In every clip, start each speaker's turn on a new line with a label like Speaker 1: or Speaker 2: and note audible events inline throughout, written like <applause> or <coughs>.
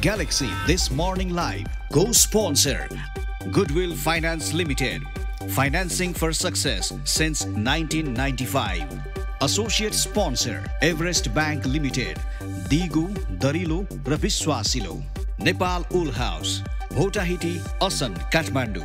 Speaker 1: Galaxy This Morning Live co-sponsor Goodwill Finance Limited. Financing for success since 1995. Associate sponsor Everest Bank Limited. Digu Darilo Raviswasilo Nepal Ul House.
Speaker 2: Hotahiti Asan Kathmandu.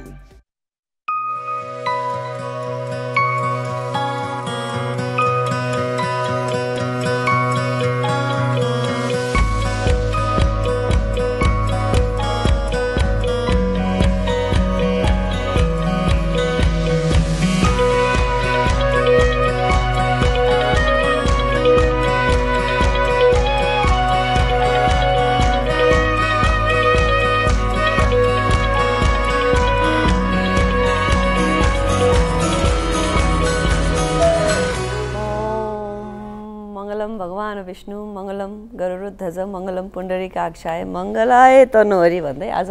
Speaker 2: Vishnu मङ्गलं गरुडध्वज मङ्गलं पुण्डरीकाक्षाय मङ्गलाय तनहरी भन्दै आज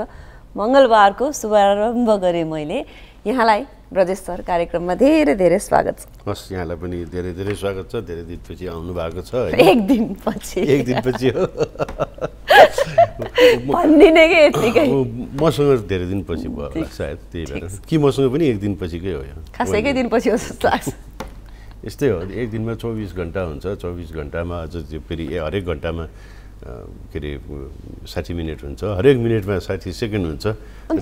Speaker 2: मङ्गलबारको शुभारम्भ गरेँ मैले यहाँलाई Brajesh sir कार्यक्रममा धेरै धेरै स्वागत छ
Speaker 3: हस् यहाँलाई पनि धेरै धेरै स्वागत छ धेरै दिनपछि आउनु भएको छ?
Speaker 2: एक दिनपछि
Speaker 3: एक दिनपछि हो
Speaker 2: भनिदिने कि यत्तिकै
Speaker 3: मसँग धेरै दिनपछि भयो सायद त्यही भएर कि मसँग पनि एक दिनपछिकै हो यो
Speaker 2: खास एकै दिनपछि हो जस्तो लाग्छ
Speaker 3: यस्तै हो। एक दिनमा चौबिस घन्टा हुन्छ। चौबिस घन्टामा अझ त्यो फेरि हरेक घन्टामा के अरे साठी मिनट हुन्छ। हरेक मिनटमा साठी सेकेन्ड हुन्छ।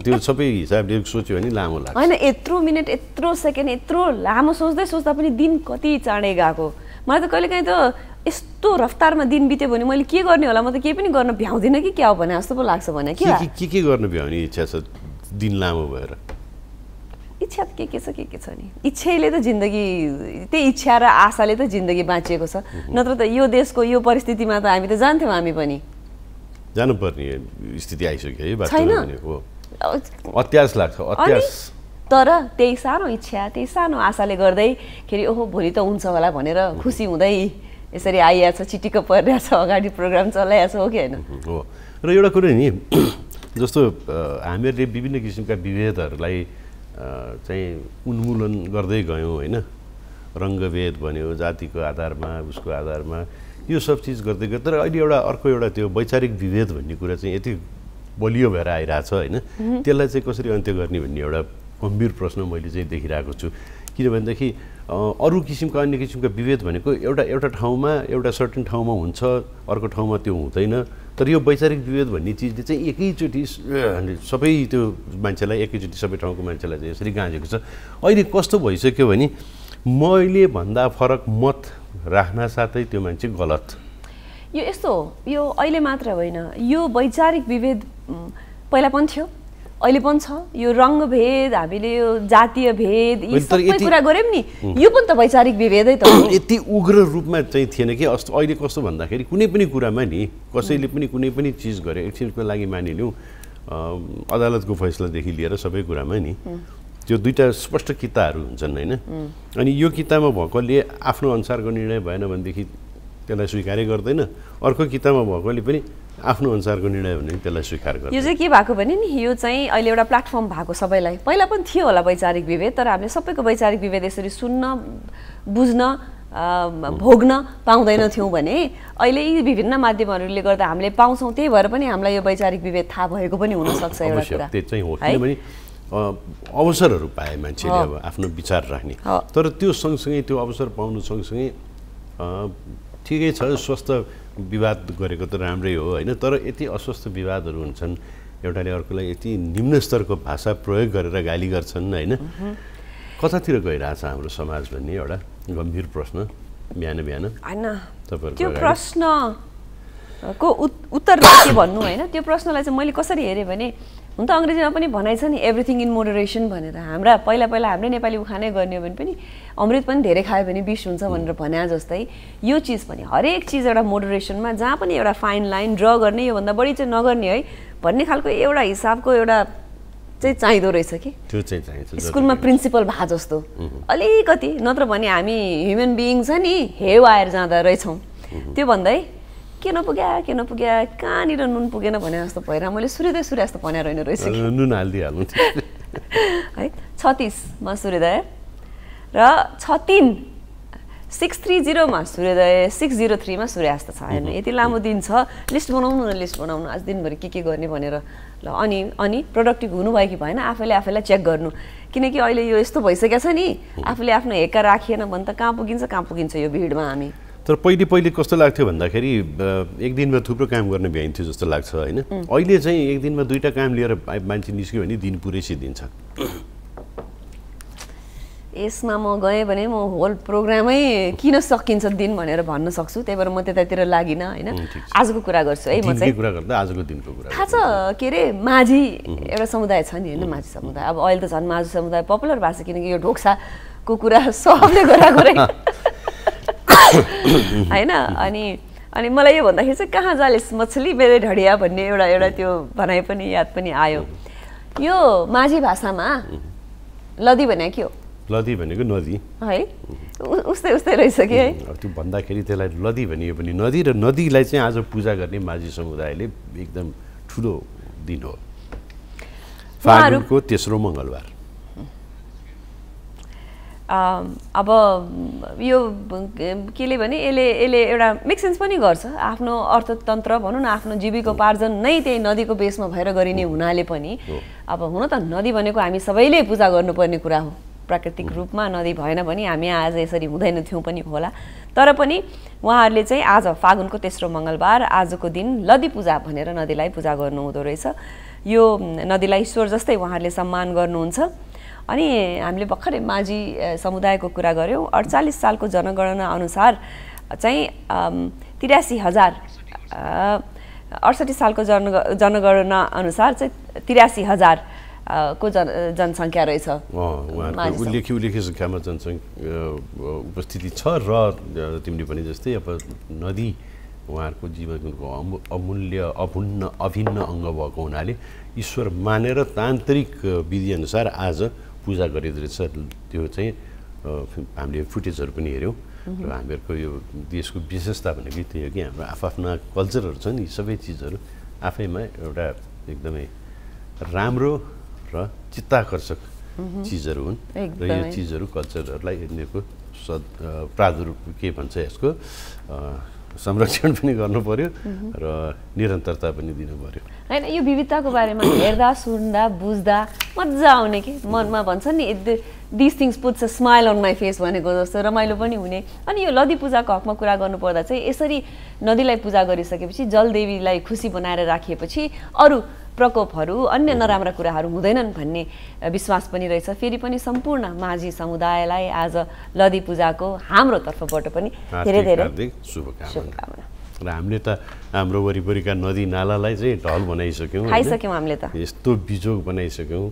Speaker 3: त्यो सबै हिसाबले सोच्यो भने लामो लाग्छ।
Speaker 2: होइन यत्रो मिनट यत्रो सेकेन्ड यत्रो लामो सोच्दै सोच्दा पनि दिन कति चाँडै गएको। मलाई त कहिलेकाहीँ त यस्तो रफ्तारमा दिन बित्यो भने मैले के गर्ने होला? म त केही पनि गर्न भ्याउँदिनँ कि क्या हो भने? जस्तो पो लाग्छ भने।
Speaker 3: के
Speaker 2: के
Speaker 3: गर्न भ्याउने इच्छा छ दिन लामो भएर?
Speaker 2: इच्छा त के के छ के के छ नि? इच्छाले त जिन्दगी त्यही इच्छा र आशाले त जिन्दगी बाँचिएको छ। नत्र त यो देशको यो परिस्थितिमा त हामी त जान्थ्यौँ हामी पनि।
Speaker 3: जानुपर्ने स्थिति आइसक्यो है
Speaker 2: छैन?
Speaker 3: अत्यास लाग्छ अत्यास।
Speaker 2: तर त्यही सानो इच्छा त्यही सानो आशाले गर्दैखेरि ओहो भोलि त हुन्छ होला भनेर खुसी हुँदै यसरी आइरहेछ चिटिक्क परिरहेछ अगाडि प्रोग्राम चलाइरहेछ हो कि होइन?
Speaker 3: हो। र एउटा कुरो नि <clears throat> जस्तो हामीहरूले विभिन्न किसिमका विभेदहरूलाई चाहिँ उन्मूलन गर्दै गयौँ होइन? रङ्गभेद भन्यो जातिको आधारमा उसको आधारमा यो सब चिज गर्दै गयो। तर अहिले एउटा अर्को एउटा त्यो वैचारिक विभेद भन्ने कुरा चाहिँ यति बलियो भएर आइरहेछ होइन? त्यसलाई चाहिँ कसरी अन्त्य गर्ने भन्ने एउटा गम्भीर प्रश्न मैले चाहिँ देखिरहेको छु। किनभनेदेखि अरू किसिमका अन्य किसिमका विभेद भनेको एउटा एउटा ठाउँमा एउटा सर्टेन ठाउँमा हुन्छ अर्को ठाउँमा त्यो हुँदैन। तर यो वैचारिक विभेद भन्ने चिजले चाहिँ एकैचोटि सबै त्यो मान्छेलाई एकैचोटि सबै ठाउँको मान्छेलाई चाहिँ यसरी गाँजेको छ। अहिले कस्तो भइसक्यो भने मैले भन्दा फरक मत राख्न साथै त्यो मान्छे गलत।
Speaker 2: यो यस्तो हो यो अहिले मात्र होइन। यो वैचारिक विभेद पहिला पनि थियो। अहिले पनि छ। यो रङ्गभेद हामीले यो जातीय भेद यी सबै कुरा गऱ्यौँ नि। यो पनि त वैचारिक विभेदै त <coughs>
Speaker 3: यति उग्र रूपमा चाहिँ थिएन कि। अस्त अहिले कस्तो भन्दाखेरि कुनै पनि कुरामा नि कसैले पनि कुनै पनि चिज गरे एकछिनको लागि मानिलिउँ अदालतको फैसलादेखि लिएर सबै कुरामा नि त्यो दुईवटा स्पष्ट किताहरू हुन्छन् होइन? अनि यो किताबमा भएकोले आफ्नो अनुसारको निर्णय भएन भनेदेखि त्यसलाई स्वीकारै गर्दैन। अर्को किताबमा भएकोले पनि आफ्नो अनुसारको निर्णय भने त्यसलाई स्वीकार
Speaker 2: यो
Speaker 3: गर्दैन
Speaker 2: चाहिँ के भएको भने नि यो चाहिँ अहिले एउटा प्लेटफर्म भएको सबैलाई पहिला पनि थियो होला वैचारिक विभेद तर हामीले सबैको वैचारिक विभेद यसरी सुन्न बुझ्न भोग्न पाउँदैनथ्यौँ भने अहिले यी विभिन्न माध्यमहरूले गर्दा हामीले पाउँछौँ त्यही भएर पनि हामीलाई यो वैचारिक विभेद थाहा भएको पनि हुनसक्छ एउटा
Speaker 3: अवश्य
Speaker 2: कुरा
Speaker 3: त्यो चाहिँ हो? किनभने अवसरहरू पाए मान्छेले। अब आफ्नो विचार राख्ने। तर त्यो सँगसँगै त्यो अवसर पाउनु सँगसँगै ठिकै छ स्वस्थ विवाद गरेको त राम्रै हो होइन? तर यति अस्वस्थ विवादहरू हुन्छन् एउटाले अर्कोलाई यति निम्न स्तरको भाषा प्रयोग गरेर गाली गर्छन् होइन? कतातिर गइरहेछ हाम्रो समाज भन्ने एउटा गम्भीर प्रश्न बिहान बिहान?
Speaker 2: त्यो। प्रश्नको उत् उत्तर के भन्नु होइन? त्यो प्रश्नलाई चाहिँ मैले कसरी हेरेँ भने हुन त अङ्ग्रेजीमा पनि भनाइ छ नि एभ्रिथिङ इन मोडरेसन भनेर। हाम्रा पहिला पहिला हाम्रै नेपाली उखानै गर्ने हो भने पनि अमृत पनि धेरै खायो भने विष हुन्छ भनेर भने जस्तै यो चिज पनि हरेक चिज एउटा मोडरेसनमा जहाँ पनि एउटा फाइन लाइन ड्र गर्ने योभन्दा बढी चाहिँ नगर्ने है भन्ने खालको एउटा हिसाबको एउटा चाहिँ चाहिँदो रहेछ कि।
Speaker 3: त्यो चाहिँ चाहिन्छ
Speaker 2: स्कुलमा प्रिन्सिपल भए जस्तो। अलिकति नत्र भने हामी ह्युमन बिइङ छ नि हे आएर जाँदा रहेछौँ। त्यो भन्दै के नपुग्या के नपुग्या कहाँनिर नुन पुगेन भने जस्तो भएर मैले सूर्योदय सूर्यास्त भने होइन रहेछ
Speaker 3: नुन हालिदिइहाल्नु <laughs>
Speaker 2: है छत्तिसमा सूर्योदय र छ तिन सिक्स थ्री जिरोमा सूर्योदय सिक्स जिरो थ्रीमा सूर्यास्त छ हेर्नु यति लामो दिन छ। लिस्ट बनाउनु न लिस्ट बनाउनु। आज दिनभरि के के गर्ने भनेर ल अनि अनि प्रोडक्टिभ हुनुभयो कि भएन आफैले आफैलाई चेक गर्नु। किनकि अहिले यो यस्तो भइसकेको छ नि आफूले आफ्नो हेक्का राखिएन भने त कहाँ पुगिन्छ कहाँ पुगिन्छ यो भिडमा हामी?
Speaker 3: तर पहिले पहिले कस्तो लाग्थ्यो भन्दाखेरि एक दिनमा थुप्रो काम गर्न भ्याइन्थ्यो जस्तो लाग्छ होइन? अहिले चाहिँ एक दिनमा दुईवटा काम लिएर मान्छे निस्क्यो भने दिन पुरै सिद्धिन्छ।
Speaker 2: यसमा म गएँ भने म होल प्रोग्रामै किन सकिन्छ दिन भनेर भन्न सक्छु त्यही भएर म त्यतातिर लागिनँ होइन। आजको कुरा गर्छु है म चाहिँ।
Speaker 3: कुरा गर्दा आजको दिनको कुरा
Speaker 2: थाहा छ के अरे माझी एउटा समुदाय छ नि होइन? माझी समुदाय। अब अहिले त झन् माझी समुदाय पपुलर भएको छ किनकि यो ढोक्साको कुरा <laughs> सबले गराएको रहे <laughs> होइन अनि अनि मलाई यो भन्दाखेरि चाहिँ कहाँ जालिस मछली मेरै ढडिया भन्ने एउटा एउटा त्यो भनाइ पनि याद पनि आयो। यो माझी भाषामा लदी भने के हो?
Speaker 3: लदी भनेको नदी।
Speaker 2: है? उस्तै उस्तै रहेछ कि है
Speaker 3: त्यो भन्दाखेरि त्यसलाई लदी भनियो भने नदी र नदीलाई चाहिँ आज पूजा गर्ने माझी समुदायले एकदम ठुलो दिन हो। फागुनको तेस्रो मङ्गलबार।
Speaker 2: अब यो केले भने यसले यसले एउटा मेकसेन्स पनि गर्छ। आफ्नो अर्थतन्त्र भनौँ न आफ्नो जीविकोपार्जन नै त्यही नदीको बेसमा भएर गरिने हुनाले पनि अब हुन त नदी भनेको हामी सबैले पूजा गर्नुपर्ने कुरा हो। प्राकृतिक रूपमा नदी भएन भने हामी आज यसरी हुँदैन थियौँ पनि होला। तर पनि उहाँहरूले चाहिँ आज फागुनको तेस्रो मङ्गलबार आजको दिन लदी पूजा भनेर नदीलाई पूजा गर्नुहुँदो रहेछ। यो नदीलाई ईश्वर जस्तै उहाँहरूले सम्मान गर्नुहुन्छ। अनि हामीले भर्खरै माझी समुदायको कुरा गऱ्यौँ अडचालिस सालको जनगणना अनुसार चाहिँ तिरासी हजार अडसठी सालको जन जनगणना अनुसार चाहिँ तिरासी हजार को जन जनसङ्ख्या रहेछ।
Speaker 3: उल्लेख्य उल्लेख्य सङ्ख्यामा जनसङ्ख्या उपस्थिति छ र तिमीले भने जस्तै अब नदी उहाँहरूको जीवनको अमु अमूल्य अभुन्न अभिन्न अङ्ग भएको हुनाले ईश्वर मानेर तान्त्रिक विधिअनुसार आज पूजा गरिँदो रहेछ त्यो चाहिँ हामीले फुटेजहरू पनि हेऱ्यौँ। र हामीहरूको यो देशको विशेषता भनेकै त्यही हो कि हाम्रो आफ्ना कल्चरहरू छन् यी सबै चिजहरू आफैमा एउटा एकदमै राम्रो र चित्ताकर्षक चिजहरू हुन्। र यो। चिजहरू कल्चरहरूलाई यिनीहरूको सद अ, प्रादुर्भ के भन्छ यसको? संरक्षण पनि गर्नु पर्यो र निरन्तरता पनि दिनु पर्यो।
Speaker 2: होइन यो विविधताको बारेमा हेर्दा सुन्दा बुझ्दा मजा आउने कि? मनमा भन्छ नि this things puts a smile on my face भनेको जस्तो रमाइलो पनि हुने। अनि यो नदी पूजाको हकमा कुरा गर्नुपर्दा चाहिँ यसरी नदीलाई पूजा गरिसकेपछि जलदेवीलाई खुसी बनाएर राखिएपछि अरू प्रकोपहरू अन्य नराम्रा कुराहरू हुँदैनन् भन्ने विश्वास पनि रहेछ। फेरि पनि सम्पूर्ण माझी समुदायलाई आज लदी पूजाको हाम्रो तर्फबाट पनि धेरै धेरै
Speaker 3: शुभकामना। र हामीले त हाम्रो वरिपरिका नदी नालालाई चाहिँ ढल बनाइसक्यौँ?
Speaker 2: खाइसक्यौँ हामीले त।
Speaker 3: यस्तो बिजोग बनाइसक्यौँ।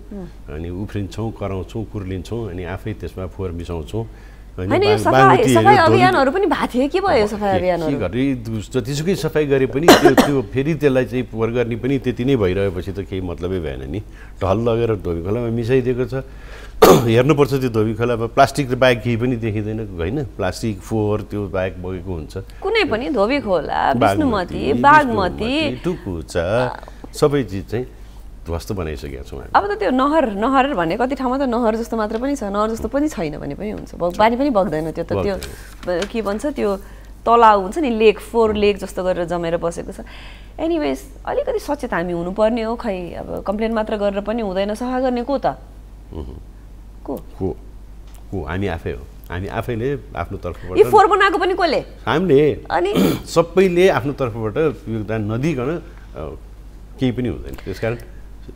Speaker 3: अनि उफ्रिन्छौँ कराउँछौँ कुर्लिन्छौँ अनि आफै त्यसमा फोहोर मिसाउँछौँ। जतिसुकै सफाइ गरे पनि त्यो त्यो फेरि त्यसलाई चाहिँ पोहोर गर्ने पनि त्यति नै भइरहेपछि त केही मतलबै भएन नि। ढल लगेर धोबी खोलामा मिसाइदिएको छ। <clears throat> हेर्नुपर्छ त्यो धोबी खोलामा प्लास्टिक बाहेक केही पनि देखिँदैन होइन? प्लास्टिक फोहोर त्यो बाहेक बगेको हुन्छ।
Speaker 2: कुनै पनि धोबी खोला
Speaker 3: बागमती, टुकुचा सबै चिज चाहिँ ध्वस्त बनाइसकेका छौँ
Speaker 2: अब त त्यो नहर नहर भने कति ठाउँमा त नहर जस्तो मात्र पनि छ नहर जस्तो पनि छैन भने पनि हुन्छ। पानी पनि बग्दैन त्यो त त्यो के भन्छ त्यो तलाउ हुन्छ नि लेक फोर लेक जस्तो गरेर जमेर बसेको छ। एनिवेज अलिकति सचेत हामी हुनुपर्ने हो खै अब कम्प्लेन मात्र गरेर पनि हुँदैन सफा गर्ने को त? को?
Speaker 3: को? को? हामी आफै हो। हामी आफैले आफ्नो
Speaker 2: यो
Speaker 3: तर्फबाट
Speaker 2: फोहोर बनाएको पनि कसले
Speaker 3: हामीले
Speaker 2: अनि? <clears throat>
Speaker 3: सबैले आफ्नो तर्फबाट योगदान नदिकन केही पनि हुँदैन। त्यस कारण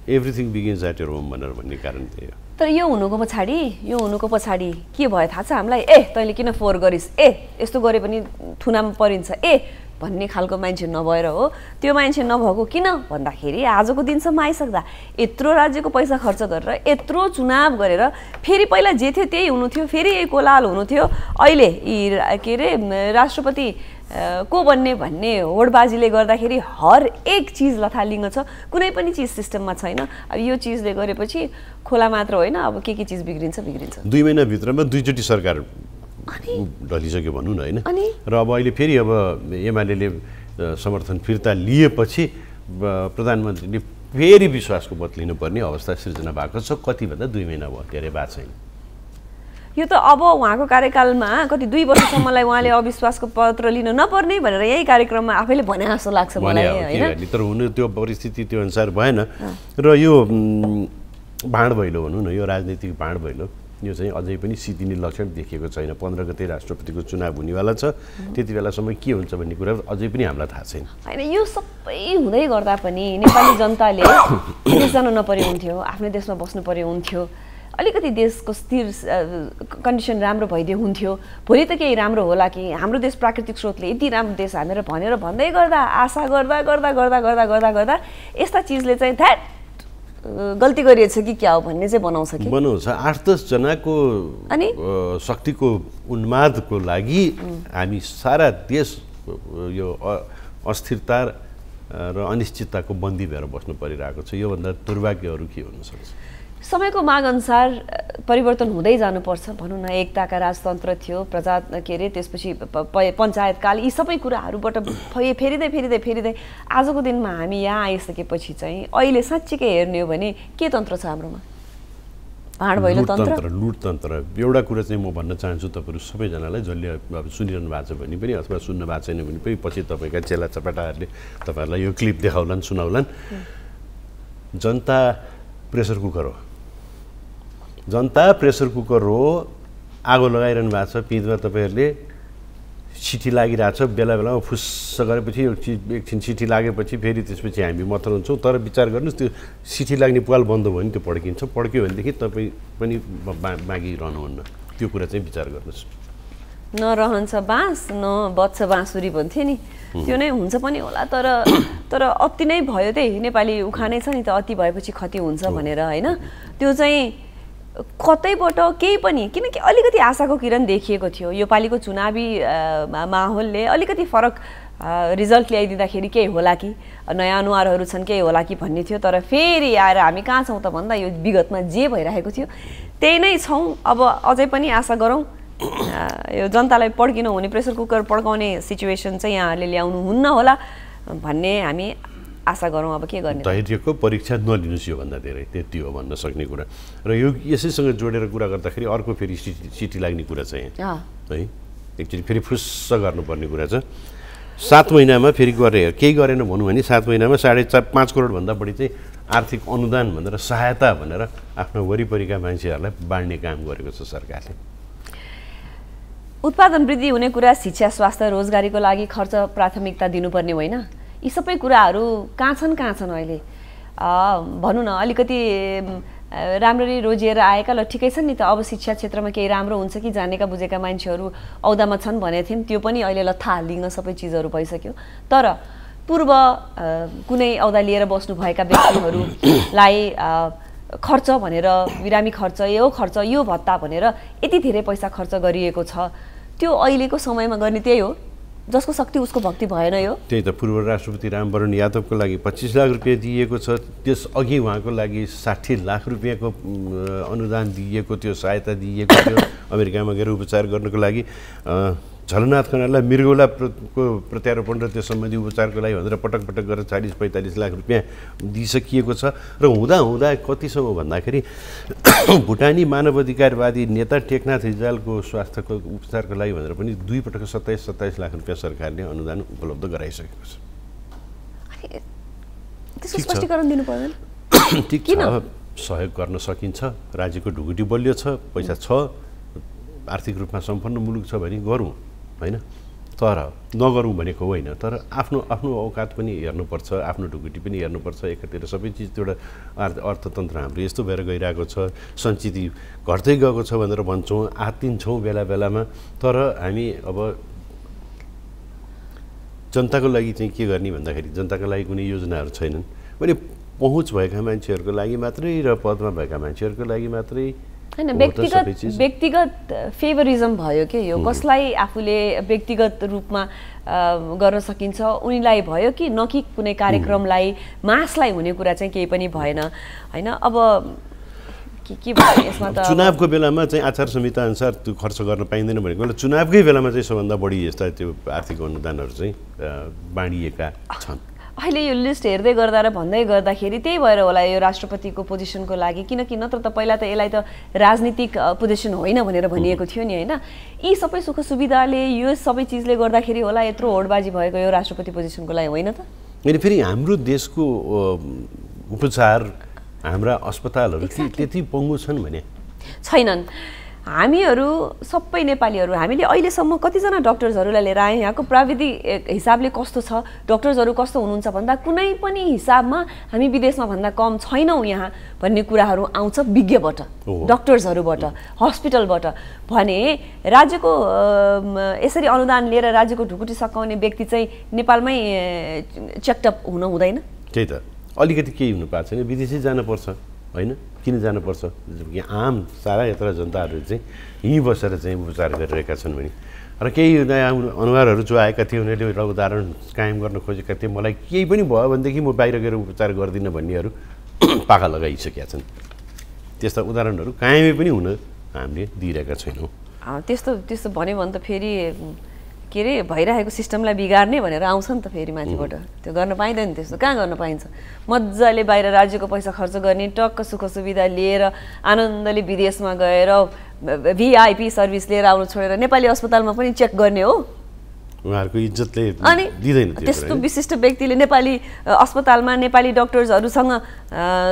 Speaker 3: everything begins at your home भनेर भन्ने कारण हो
Speaker 2: तर यो हुनुको पछाडि यो हुनुको पछाडि के भयो थाहा छ हामीलाई? ए तैँले किन फोहोर गरिस्? ए यस्तो गरे पनि थुनामा परिन्छ। ए भन्ने खालको मान्छे नभएर हो। त्यो मान्छे नभएको किन? भन्दाखेरि आजको दिनसम्म आइसक्दा यत्रो राज्यको पैसा खर्च गरेर यत्रो चुनाव गरेर फेरि पहिला जे थियो त्यही हुनु थियो फेरि यही कोलाहल हुनु थियो। अहिले यी के अरे राष्ट्रपति को बन्ने भन्ने होडबाजीले गर्दाखेरि हर एक चिज लथालिङ्ग छ। कुनै पनि चिज सिस्टममा छैन। अब यो चिजले गरेपछि खोला मात्र होइन अब के के चिज बिग्रिन्छ बिग्रिन्छ।
Speaker 3: दुई महिनाभित्रमा दुईचोटि सरकार ढलिसक्यो भनौँ न होइन?
Speaker 2: अनि?
Speaker 3: र अब अहिले फेरि अब एमाले समर्थन फिर्ता लिएपछि प्रधानमन्त्रीले फेरि विश्वासको मत लिनुपर्ने अवस्था सिर्जना भएको छ। कति भन्दा दुई महिना भयो धेरै भएको छैन।
Speaker 2: यो त अब उहाँको कार्यकालमा कति दुई वर्षसम्मलाई उहाँले अविश्वासको पत्र लिन नपर्ने भनेर यही कार्यक्रममा आफैले भने जस्तो लाग्छ मलाई
Speaker 3: तर हुनु त्यो परिस्थिति त्यो अनुसार भएन। र यो भाँड भैलो भनौँ न यो राजनीतिक भाँड भैलो यो चाहिँ अझै पनि सिद्धिने लक्षण देखिएको छैन। पन्ध्र गते राष्ट्रपतिको चुनाव हुनेवाला छ। त्यति बेलासम्म के हुन्छ भन्ने कुरा अझै पनि हामीलाई थाहा छैन।
Speaker 2: होइन यो सबै हुँदै गर्दा पनि नेपाली जनताले <coughs> विदेश जानु नपरे हुन्थ्यो आफ्नै देशमा बस्नु पऱ्यो हुन्थ्यो अलिकति देशको स्थिर कन्डिसन राम्रो भइदियो हुन्थ्यो। भोलि त केही राम्रो होला कि? हाम्रो देश प्राकृतिक स्रोतले यति राम्रो देश हामीहरू भनेर भन्दै गर्दा आशा गर्दा गर्दा गर्दा गर्दा गर्दा गर्दा यस्ता चिजले चाहिँ ध्याट अ, गल्ती गरिएछ कि क्या हो भन्ने चाहिँ बनाउँछ कि?
Speaker 3: बनाउँछ। आठ दसजनाको
Speaker 2: अनि?
Speaker 3: शक्तिको उन्मादको लागि हामी सारा देश यो अस्थिरता र अनिश्चितताको बन्दी भएर बस्नु परिरहेको छ। योभन्दा दुर्भाग्यहरू के हुन सक्छ?
Speaker 2: समयको माग अनुसार परिवर्तन हुँदै जानुपर्छ भनौँ न। एकताका राजतन्त्र थियो प्रजा के अरे त्यसपछि पञ्चायतकाल यी सबै कुराहरूबाट फे- फेरिँदै फेरिँदै फेरिँदै आजको दिनमा हामी यहाँ आइसकेपछि चाहिँ अहिले साँच्चीकै हेर्ने हो भने के तन्त्र छ हाम्रोमा? भाँड भैलो तन्त्र?
Speaker 3: लुटतन्त्र एउटा कुरा चाहिँ म भन्न चाहन्छु तपाईँहरू सबैजनालाई जसले अब सुनिरहनु भएको छ भने पनि अथवा सुन्न भएको छैन भने पनि पछि तपाईँका चेला चपाटाहरूले तपाईँहरूलाई यो क्लिप देखाउलान् सुनाउलान्। जनता प्रेसर कुकर हो। जनता प्रेसर कुकर हो आगो लगाइरहनु भएको छ पिँधमा तपाईँहरूले सिटी लागिरहेछ बेला बेलामा फुस्स गरेपछि एकछिन सिटी लागेपछि फेरि त्यसपछि हामी मात्र हुन्छौँ। तर विचार गर्नुहोस् त्यो सिटी लाग्ने पाल बन्द भयो भने त्यो पड्किन्छ। पड्क्यो भनेदेखि तपाईँ पनि बा मागिरहनुहुन्न त्यो कुरा चाहिँ विचार गर्नुहोस्।
Speaker 2: न रहन्छ बाँस न बच्छ बाँसुरी भन्थ्यो नि। त्यो नै हुन्छ पनि होला तर तर अति नै भयो त्यही। नेपाली उखानै छ नि त अति भएपछि खति हुन्छ भनेर होइन? त्यो चाहिँ कतैबाट केही पनि किनकि अलिकति आशाको किरण देखिएको थियो। यो पालिको चुनावी माहौलले अलिकति फरक रिजल्ट ल्याइदिँदाखेरि केही होला कि? नयाँ अनुहारहरू छन् केही होला कि भन्ने थियो तर फेरि आएर हामी कहाँ छौँ त भन्दा यो विगतमा जे भइरहेको थियो त्यही नै छौँ। अब अझै पनि आशा गरौँ यो जनतालाई पड्किनु हुने प्रेसर कुकर पड्काउने सिचुएसन चाहिँ यहाँहरूले ल्याउनु हुन्न होला भन्ने हामी आशा गरौँ अब के गर्ने
Speaker 3: धैर्यको परीक्षा नलिनुहोस् योभन्दा धेरै त्यति हो भन्न सक्ने कुरा। र यो यसैसँग जोडेर कुरा गर्दाखेरि अर्को फेरि सिटी सिटी लाग्ने कुरा चाहिँ है। एकचोटि फेरि फुस्स गर्नुपर्ने कुरा छ। सात महिनामा फेरि गरे केही गरेन भनौँ भने सात महिनामा साढे चार पाँच करोडभन्दा बढी चाहिँ आर्थिक अनुदान भनेर सहायता भनेर आफ्नो वरिपरिका मान्छेहरूलाई बाँड्ने काम गरेको छ सरकारले।
Speaker 2: उत्पादन वृद्धि हुने कुरा शिक्षा स्वास्थ्य रोजगारीको लागि खर्च प्राथमिकता दिनुपर्ने होइन? यी सबै कुराहरू कहाँ छन् कहाँ छन् अहिले? भनौँ न अलिकति राम्ररी रोजिएर आएका ल ठिकै छन् नि त। अब शिक्षा क्षेत्रमा केही राम्रो हुन्छ कि जानेका बुझेका मान्छेहरू औदामा छन् भनेको थियौँ। त्यो पनि अहिले लत्था हालिदिन सबै चिजहरू भइसक्यो। तर पूर्व कुनै औदा लिएर बस्नुभएका व्यक्तिहरूलाई <coughs> खर्च भनेर बिरामी खर्च यो खर्च यो भत्ता भनेर यति धेरै पैसा खर्च गरिएको छ। त्यो अहिलेको समयमा गर्ने त्यही हो। जसको शक्ति उसको भक्ति भएन यो?
Speaker 3: त्यही त पूर्व राष्ट्रपति रामवरण यादवको लागि पच्चिस लाख रुपियाँ दिएको छ। त्यस अघि उहाँको लागि साठी लाख रुपियाँको अनुदान दिइएको थियो सहायता दिइएको थियो। अमेरिकामा गएर उपचार गर्नको लागि झलनाथ खनाललाई मृगौला प्र- को प्रत्यारोपण र त्यो सम्बन्धी उपचारको लागि भनेर पटक पटक गरेर चालिस पैँतालिस लाख रुपियाँ दिइसकिएको छ र हुँदा हुँदा कतिसम्म भन्दाखेरि <coughs> भुटानी मानवाधिकारवादी नेता टेकनाथ रिजालको स्वास्थ्यको उपचारको लागि भनेर पनि दुई पटक सत्ताइस सत्ताइस लाख रुपियाँ सरकारले अनुदान उपलब्ध गराइसकेको छ। ठिक? छ। <coughs> सहयोग गर्न सकिन्छ राज्यको ढुकुटी बलियो छ पैसा छ आर्थिक रूपमा सम्पन्न मुलुक छ भने गरौँ। होइन? तर नगरौँ भनेको होइन तर आफ्नो आफ्नो औकात पनि हेर्नुपर्छ आफ्नो ढुकुटी पनि हेर्नुपर्छ एकातिर सबै चिज एउटा अर्थ अर्थतन्त्र हाम्रो यस्तो भएर गइरहेको छ सञ्चिति घट्दै गएको छ भनेर भन्छौँ आत्तिन्छौँ बेला बेलामा। तर हामी अब जनताको लागि चाहिँ के गर्ने भन्दाखेरि जनताको लागि कुनै योजनाहरू छैनन्। भने पहुँच भएका मान्छेहरूको लागि मात्रै र पदमा भएका मान्छेहरूको लागि मात्रै
Speaker 2: होइन व्यक्तिगत। व्यक्तिगत फेभरिजम भयो के यो? कसलाई आफूले व्यक्तिगत रूपमा गर्न सकिन्छ? उनीलाई भयो कि न कि कुनै कार्यक्रमलाई मासलाई हुने कुरा चाहिँ केही पनि भएन होइन? अब के के भयो यसमा त
Speaker 3: चुनावको बेलामा चाहिँ आचार संहिता अनुसार त्यो खर्च गर्न पाइँदैन भनेको बेला चुनावकै बेलामा चाहिँ सबभन्दा बढी यस्ता त्यो आर्थिक अनुदानहरू चाहिँ बाँडिएका छन्।
Speaker 2: अहिले यो लिस्ट हेर्दै गर्दा र भन्दै गर्दाखेरि त्यही भएर होला यो राष्ट्रपतिको पोजिसनको लागि किनकि नत्र त पहिला त यसलाई त राजनीतिक पोजिसन होइन भनेर भनिएको थियो नि होइन? यी सबै सुख सुविधाले यो सबै चिजले गर्दाखेरि होला यत्रो होडबाजी भएको यो राष्ट्रपति पोजिसनको लागि होइन त?
Speaker 3: अनि फेरि हाम्रो देशको उपचार हाम्रा अस्पतालहरू त्यति पङ्गु छन् भने?
Speaker 2: छैनन्। हामीहरू सबै नेपालीहरू हामीले अहिलेसम्म कतिजना डक्टर्सहरूलाई लिएर आयौँ यहाँको प्राविधिक हिसाबले कस्तो छ डक्टर्सहरू कस्तो हुनुहुन्छ भन्दा कुनै पनि हिसाबमा हामी विदेशमा भन्दा कम छैनौँ यहाँ भन्ने कुराहरू आउँछ विज्ञबाट डक्टर्सहरूबाट हस्पिटलबाट। भने राज्यको यसरी अनुदान लिएर राज्यको ढुकुटी सकाउने व्यक्ति चाहिँ नेपालमै चेकटप हुन हुँदैन?
Speaker 3: त्यही त। अलिकति केही हुनु पाएको छैन विदेशै जानुपर्छ होइन? किन जानुपर्छ? आम सारा यत्र जनताहरू चाहिँ यहीँ बसेर चाहिँ उपचार गरिरहेका छन् भने। र केही नयाँ अनुहारहरू जो आएका थिए उनीहरूले एउटा उदाहरण कायम गर्न खोजेका थिए मलाई केही पनि भयो भनेदेखि म बाहिर गएर उपचार गर्दिनँ भन्नेहरू <clears throat> पाखा लगाइसकेका छन्। त्यस्ता उदाहरणहरू कायमै पनि हुन हामीले दिइरहेका छैनौँ।
Speaker 2: त्यस्तो त्यस्तो भन्यो भने त फेरि के अरे भइरहेको सिस्टमलाई बिगार्ने भनेर आउँछ नि त फेरि माथिबाट। त्यो गर्न पाइँदैन त्यस्तो। कहाँ गर्न पाइन्छ? मजाले बाहिर राज्यको पैसा खर्च गर्ने टक्क सुख सुविधा लिएर आनन्दले विदेशमा गएर भिआइपी सर्भिस लिएर आउनु छोडेर नेपाली अस्पतालमा पनि चेक गर्ने हो।
Speaker 3: उहाँहरूको इज्जतले
Speaker 2: अनि दिँदैन त्यस्तो विशिष्ट व्यक्तिले नेपाली अस्पतालमा नेपाली डक्टर्सहरूसँग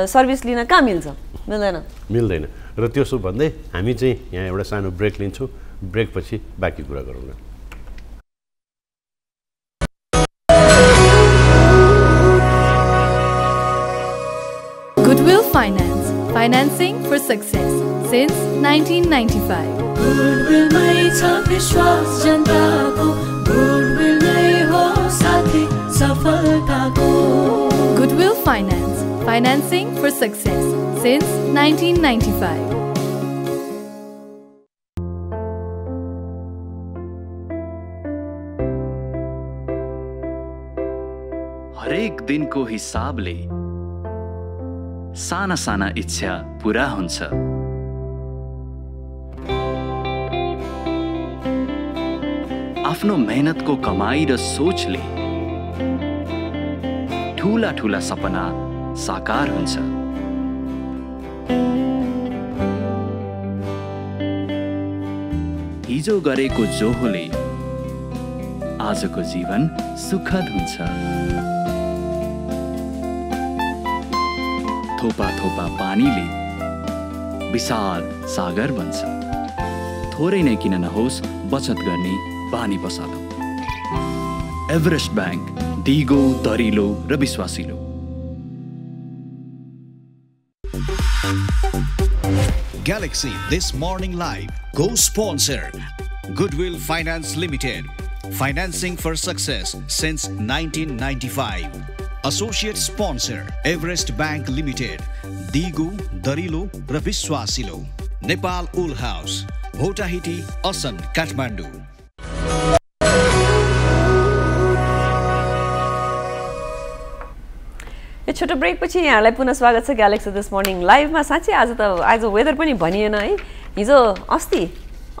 Speaker 2: सर्भिस लिन कहाँ मिल्छ? मिल्दैन।
Speaker 3: मिल्दैन। र त्यसो भन्दै हामी चाहिँ यहाँ एउटा सानो ब्रेक लिन्छौँ। ब्रेकपछि बाँकी कुरा गरौँ न
Speaker 4: financing for success since 1995. Goodwill Finance, financing for success since 1995.
Speaker 5: हरेक दिनको हिसाबले साना साना इच्छा पुरा हुन्छ। आफ्नो मेहनतको कमाई र सोचले ठुला ठुला सपना साकार हुन्छ। हिजो गरेको जोहोले आजको जीवन सुखद हुन्छ। थोपा थोपा पानीले विशाल सागर बन्छ थोरै नै किन नहोस् बचत गर्ने बानी बसालौँ एभरेस्ट ब्याङ्क दिगो दरिलो र विश्वासिलो
Speaker 1: Galaxy This Morning Live co-sponsor Goodwill Finance Limited financing for success since 1995 associate sponsor Everest bank limited दिगो दरिलो र विश्वासिलो नेपाल उल हाउस भोटाहिटी असन काठमाडौँ
Speaker 2: यो छोटो ब्रेकपछि यहाँलाई पुनः स्वागत छ ग्यालेक्सी दिस मर्निङ लाइभमा साँच्चै आज त आज वेदर पनि भनिएन है। हिजो अस्ति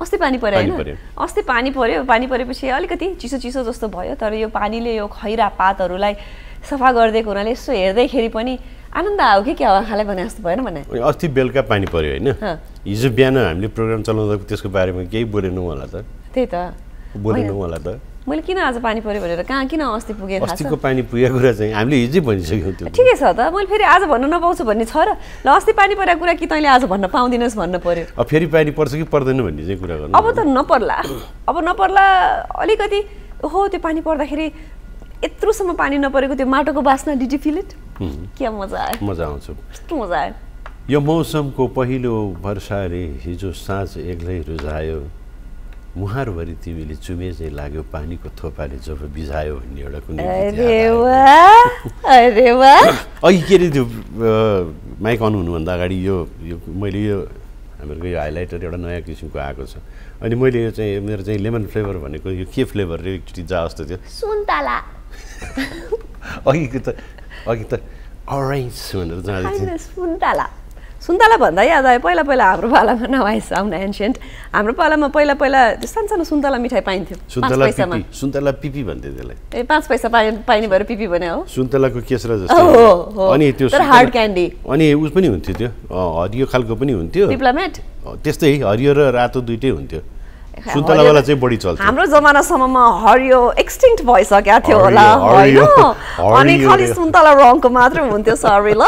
Speaker 2: अस्ति पानी पऱ्यो होइन? अस्ति पानी पऱ्यो पानी परेपछि अलिकति चिसो चिसो जस्तो भयो तर यो पानीले यो खैरा पातहरूलाई सफा गरिदिएको हुनाले यसो हेर्दैखेरि पनि आनन्द आयो कि क्या आँखालाई भने जस्तो भएन भने?
Speaker 3: अस्ति बेलुका पानी पऱ्यो होइन। हिजो बिहान हामीले प्रोग्राम चलाउँदा त्यसको बारेमा केही बोलेनौँ होला त।
Speaker 2: त्यही त।
Speaker 3: बोलेनौँ होला त।
Speaker 2: मैले किन आज पानी पऱ्यो भनेर? कहाँ किन अस्ति पुगेँ
Speaker 3: अस्तिको पानी पुगेको कुरा चाहिँ हामीले हिजै भनिसक्यौँ त्यो।
Speaker 2: ठिकै छ त। मैले फेरि आज भन्न नपाउँछु भन्ने छ र। ल अस्ति पानी परेको कुरा कि तैँले आज भन्न पाउँदिनस् भन्नु पर्यो?
Speaker 3: अब फेरि पानी पर्छ कि पर्दैन भन्ने चाहिँ कुरा गर्नु
Speaker 2: अब त नपर्ला। अब नपर्ला अलिकति। ओहो त्यो पानी पर्दाखेरि यत्रोसम्म पानी नपरेको त्यो माटोको बास्ना डिडी फिल इट क्या मजा आयो?
Speaker 3: मजा आउँछ।
Speaker 2: कस्तो मजा आयो?
Speaker 3: यो मौसमको पहिलो वर्षाले हिजो साँझ एक्लै रुझायो। मुहारभरि तिमीले चुमे चाहिँ लाग्यो पानीको थोपाले जब बिझायो भन्ने एउटा कुनै <laughs> अघि के अरे त्यो माइक अन हुनुभन्दा अगाडि यो यो मैले यो हाम्रो यो हाइलाइटर एउटा नयाँ किसिमको आएको छ। अनि मैले यो चाहिँ मेरो चाहिँ लेमन फ्लेभर भनेको यो के फ्लेभर एकचोटि जा जस्तो थियो।
Speaker 2: सुन्तला। <laughs>
Speaker 3: अघि त अघि त अरेन्ज भनेर जाँदै
Speaker 2: सुन्तला सुन्तला भन्दा याद आयो पहिला पहिला हाम्रो पालामा नवाइ साउन्ड एन्सियन्ट हाम्रो पालामा पहिला पहिला त्यो सानो सानो सुन्तला मिठाई पाइन्थ्यो पाँच
Speaker 3: सुन्तला पिपी भन्थे त्यसलाई।
Speaker 2: ए पाँच पैसा पाइ पाइने भएर पिपी भने हो?
Speaker 3: सुन्तलाको केसरा जस्तो। अनि त्यो
Speaker 2: hard candy।
Speaker 3: अनि उस पनि हुन्थ्यो त्यो। हरियो खालको पनि हुन्थ्यो। त्यस्तै हरियो र रातो दुइटै हुन्थ्यो। सुन्तलावाला चाहिँ बढी चल्थ्यो।
Speaker 2: हाम्रो जमानासम्ममा हरियो एक्सटिङ्क्ट भइसकेको थियो होला होइन? अनि खालि। सुन्तला रङको मात्रै हुन्थ्यो सरी ल।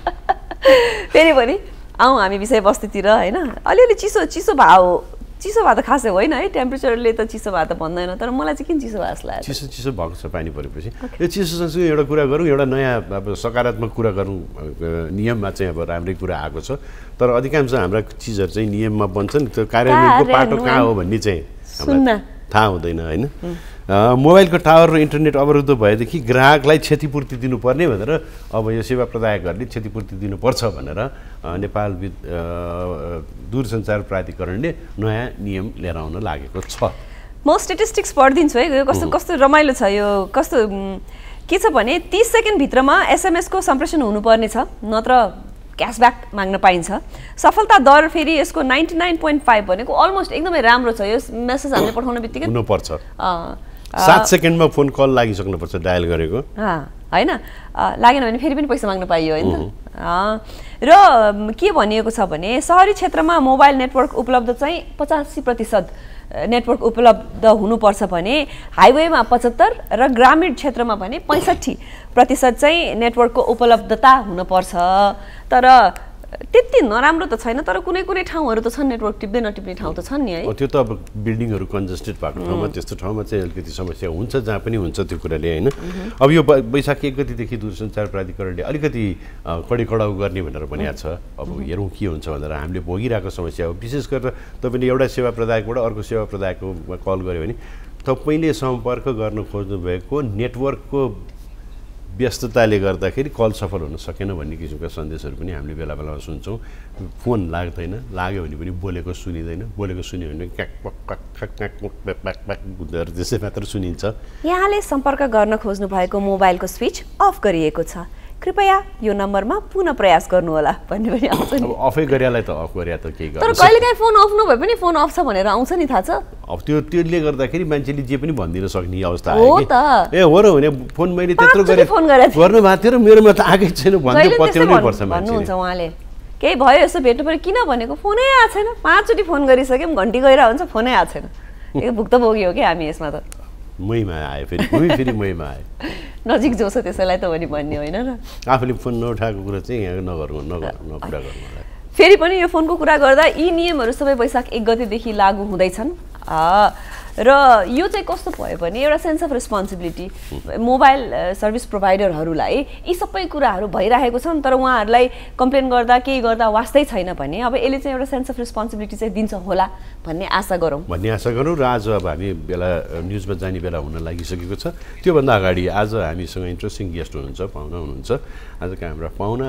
Speaker 2: <laughs> फेरि पनि आउँ हामी विषयवस्तुतिर होइन? अलिअलि चिसो चिसो भाव चिसो भए त खासै होइन है टेम्परेचरले त चिसो भए त भन्दैन तर मलाई चाहिँ किन चिसो भए जस्तो लाग्यो?
Speaker 3: चिसो चिसो भएको छ पानी परेपछि। यो चिसो सँगसँगै एउटा कुरा गरौँ एउटा नयाँ अब सकारात्मक कुरा गरौँ नियममा चाहिँ अब राम्रै कुरा आएको छ। तर अधिकांश हाम्रा चिजहरू चाहिँ नियममा बन्छन् त्यो कार्यान्वयनको पाटो कहाँ हो भन्ने चाहिँ थाहा हुँदैन होइन? मोबाइलको टावर र इन्टरनेट अवरुद्ध भएदेखि ग्राहकलाई क्षतिपूर्ति दिनुपर्ने भनेर अब यो सेवा प्रदायकहरूले क्षतिपूर्ति दिनुपर्छ भनेर नेपाल अ, दूरसञ्चार प्राधिकरणले नयाँ नियम लिएर आउन लागेको छ।
Speaker 2: म स्टेटिस्टिक्स पढिदिन्छु है यो कस्तो कस्तो रमाइलो छ यो कस्तो के छ भने तिस सेकेन्डभित्रमा एसएमएसको सम्प्रेषण हुनुपर्ने छ नत्र क्यासब्याक माग्न पाइन्छ। सफलता दर फेरि यसको नाइन्टी नाइन पोइन्ट फाइभ भनेको अलमोस्ट एकदमै राम्रो छ यो मेसेज हामीले पठाउने बित्तिकै।
Speaker 3: सात सेकेन्डमा फोन कल लागिसक्नुपर्छ डायल गरेको।
Speaker 2: होइन? लागेन भने फेरि पनि पैसा माग्न पाइयो होइन? र के भनिएको छ भने सहरी क्षेत्रमा मोबाइल नेटवर्क उपलब्ध चाहिँ पचासी प्रतिशत नेटवर्क उपलब्ध हुनुपर्छ भने हाइवेमा पचहत्तर र ग्रामीण क्षेत्रमा भने पैँसठी प्रतिशत चाहिँ नेटवर्कको उपलब्धता हुनुपर्छ। तर त्यति नराम्रो त छैन तर कुनै कुनै ठाउँहरू त छन् नेटवर्क टिप्दै नटिप्ने ठाउँ त छन् नि है।
Speaker 3: त्यो त अब बिल्डिङहरू कन्जेस्टेड भएको ठाउँमा त्यस्तो ठाउँमा चाहिँ अलिकति समस्या हुन्छ जहाँ पनि हुन्छ त्यो कुराले होइन। अब यो वैशाख एक गतिदेखि दूरसञ्चार प्राधिकरणले अलिकति कडी कडाउ गर्ने भनेर भनेको छ। अब हेरौँ के हुन्छ भनेर हामीले भोगिरहेको समस्या हो। विशेष गरेर तपाईँले एउटा सेवा प्रदायकबाट अर्को सेवा प्रदायकमा कल गऱ्यो भने तपाईँले सम्पर्क गर्न खोज्नु भएको नेटवर्कको व्यस्तताले गर्दाखेरि कल सफल हुन सकेन भन्ने किसिमका सन्देशहरू पनि हामीले बेला बेलामा सुन्छौँ फोन लाग्दैन लाग्यो भने पनि बोलेको सुनिँदैन बोलेको सुन्यो भने त्यसै मात्र सुनिन्छ
Speaker 2: यहाँले सम्पर्क गर्न खोज्नु भएको मोबाइलको स्विच अफ गरिएको छ कृपया यो नम्बरमा पुनः प्रयास गर्नुहोला भन्ने पनि आउँछ नि।
Speaker 3: अफै गरियालाई त अफ गरिया त केही
Speaker 2: तर कहिलेकाहीँ फोन अफ नभए पनि फोन अफ छ भनेर आउँछ नि थाहा छ।
Speaker 3: अब त्यो त्यसले गर्दाखेरि मान्छेले जे पनि भनिदिन सक्ने अवस्था
Speaker 2: हो त।
Speaker 3: ए हो र भने फोन मैले त्यत्रो गरेँ।
Speaker 2: फोन थिएँ।
Speaker 3: गर्नु भएको थियो र मेरोमा त आएकै छैन भन्दै पत्याउनै पर्छ
Speaker 2: भन्नुहुन्छ उहाँले। केही भयो यसो भेट्नु पऱ्यो। किन भनेको? फोनै आएको छैन। पाँचचोटि फोन गरिसक्यौँ घन्टी गइरहेको हुन्छ फोनै आएको छैन। यो भुक्तभोगी हो कि हामी यसमा त।
Speaker 3: मैमा आयो फेरि मै फेरि मैमा आयो। <laughs>
Speaker 2: नजिक जो छ त्यसैलाई त भने भन्ने होइन र।
Speaker 3: आफूले फोन नउठाएको कुरा चाहिँ यहाँ नगर्नु नगर्नु नकुरा गर्नु
Speaker 2: फेरि पनि यो फोनको कुरा गर्दा यी नियमहरू सबै वैशाख एक गतेदेखि लागू हुँदैछन्। र यो चाहिँ कस्तो भयो भने एउटा sense of responsibility mobile service प्रोभाइडरहरूलाई यी सबै कुराहरू भइरहेको छन् तर उहाँहरूलाई कम्प्लेन गर्दा केही गर्दा वास्तै छैन भने अब यसले चाहिँ एउटा सेन्स अफ रेस्पोन्सिबिलिटी चाहिँ दिन्छ होला भन्ने आशा गरौँ।
Speaker 3: भन्ने आशा गरौँ र आज अब हामी बेला न्युजमा जाने बेला हुन लागिसकेको छ। त्योभन्दा अगाडि आज हामीसँग इन्ट्रेस्टिङ गेस्ट हुनुहुन्छ पाहुना हुनुहुन्छ। आजका हाम्रा पाहुना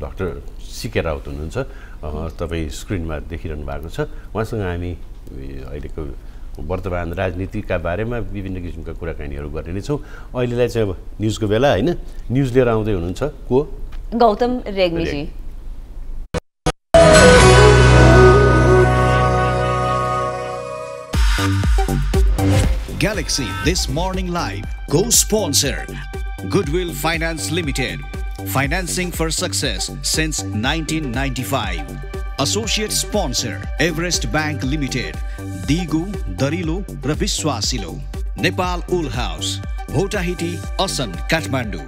Speaker 3: डक्टर सिके राउत हुनुहुन्छ। तपाईँ स्क्रिनमा देखिरहनु भएको छ। उहाँसँग हामी अहिलेको वर्तमान राजनीतिका बारेमा विभिन्न किसिमका कुराकानीहरू गर्ने नै छौँ अहिलेलाई चाहिँ अब न्युजको बेला होइन न्युज लिएर आउँदै हुनुहुन्छ को
Speaker 2: गौतम रेग्मीजी
Speaker 1: Galaxy This Morning Live co-sponsor Goodwill Finance Limited financing for success since 1995 associate sponsor Everest bank limited दिगो दरिलो र विश्वासिलो नेपाल ओल्ड हाउस होटाहिटी असन काठमाडौँ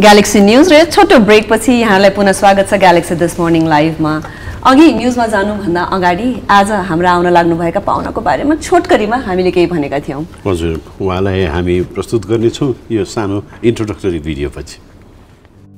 Speaker 2: ग्यालेक्सी न्युज र यो छोटो ब्रेकपछि यहाँलाई पुनः स्वागत छ ग्यालेक्सी दिस मर्निङ लाइभमा अघि न्युजमा जानुभन्दा अगाडि आज हाम्रा आउन लाग्नुभएका पाहुनाको बारेमा छोटकरीमा हामीले केही भनेका थियौँ।
Speaker 3: हजुर उहाँलाई हामी प्रस्तुत गर्नेछौँ यो सानो इन्ट्रोडक्टरी भिडियोपछि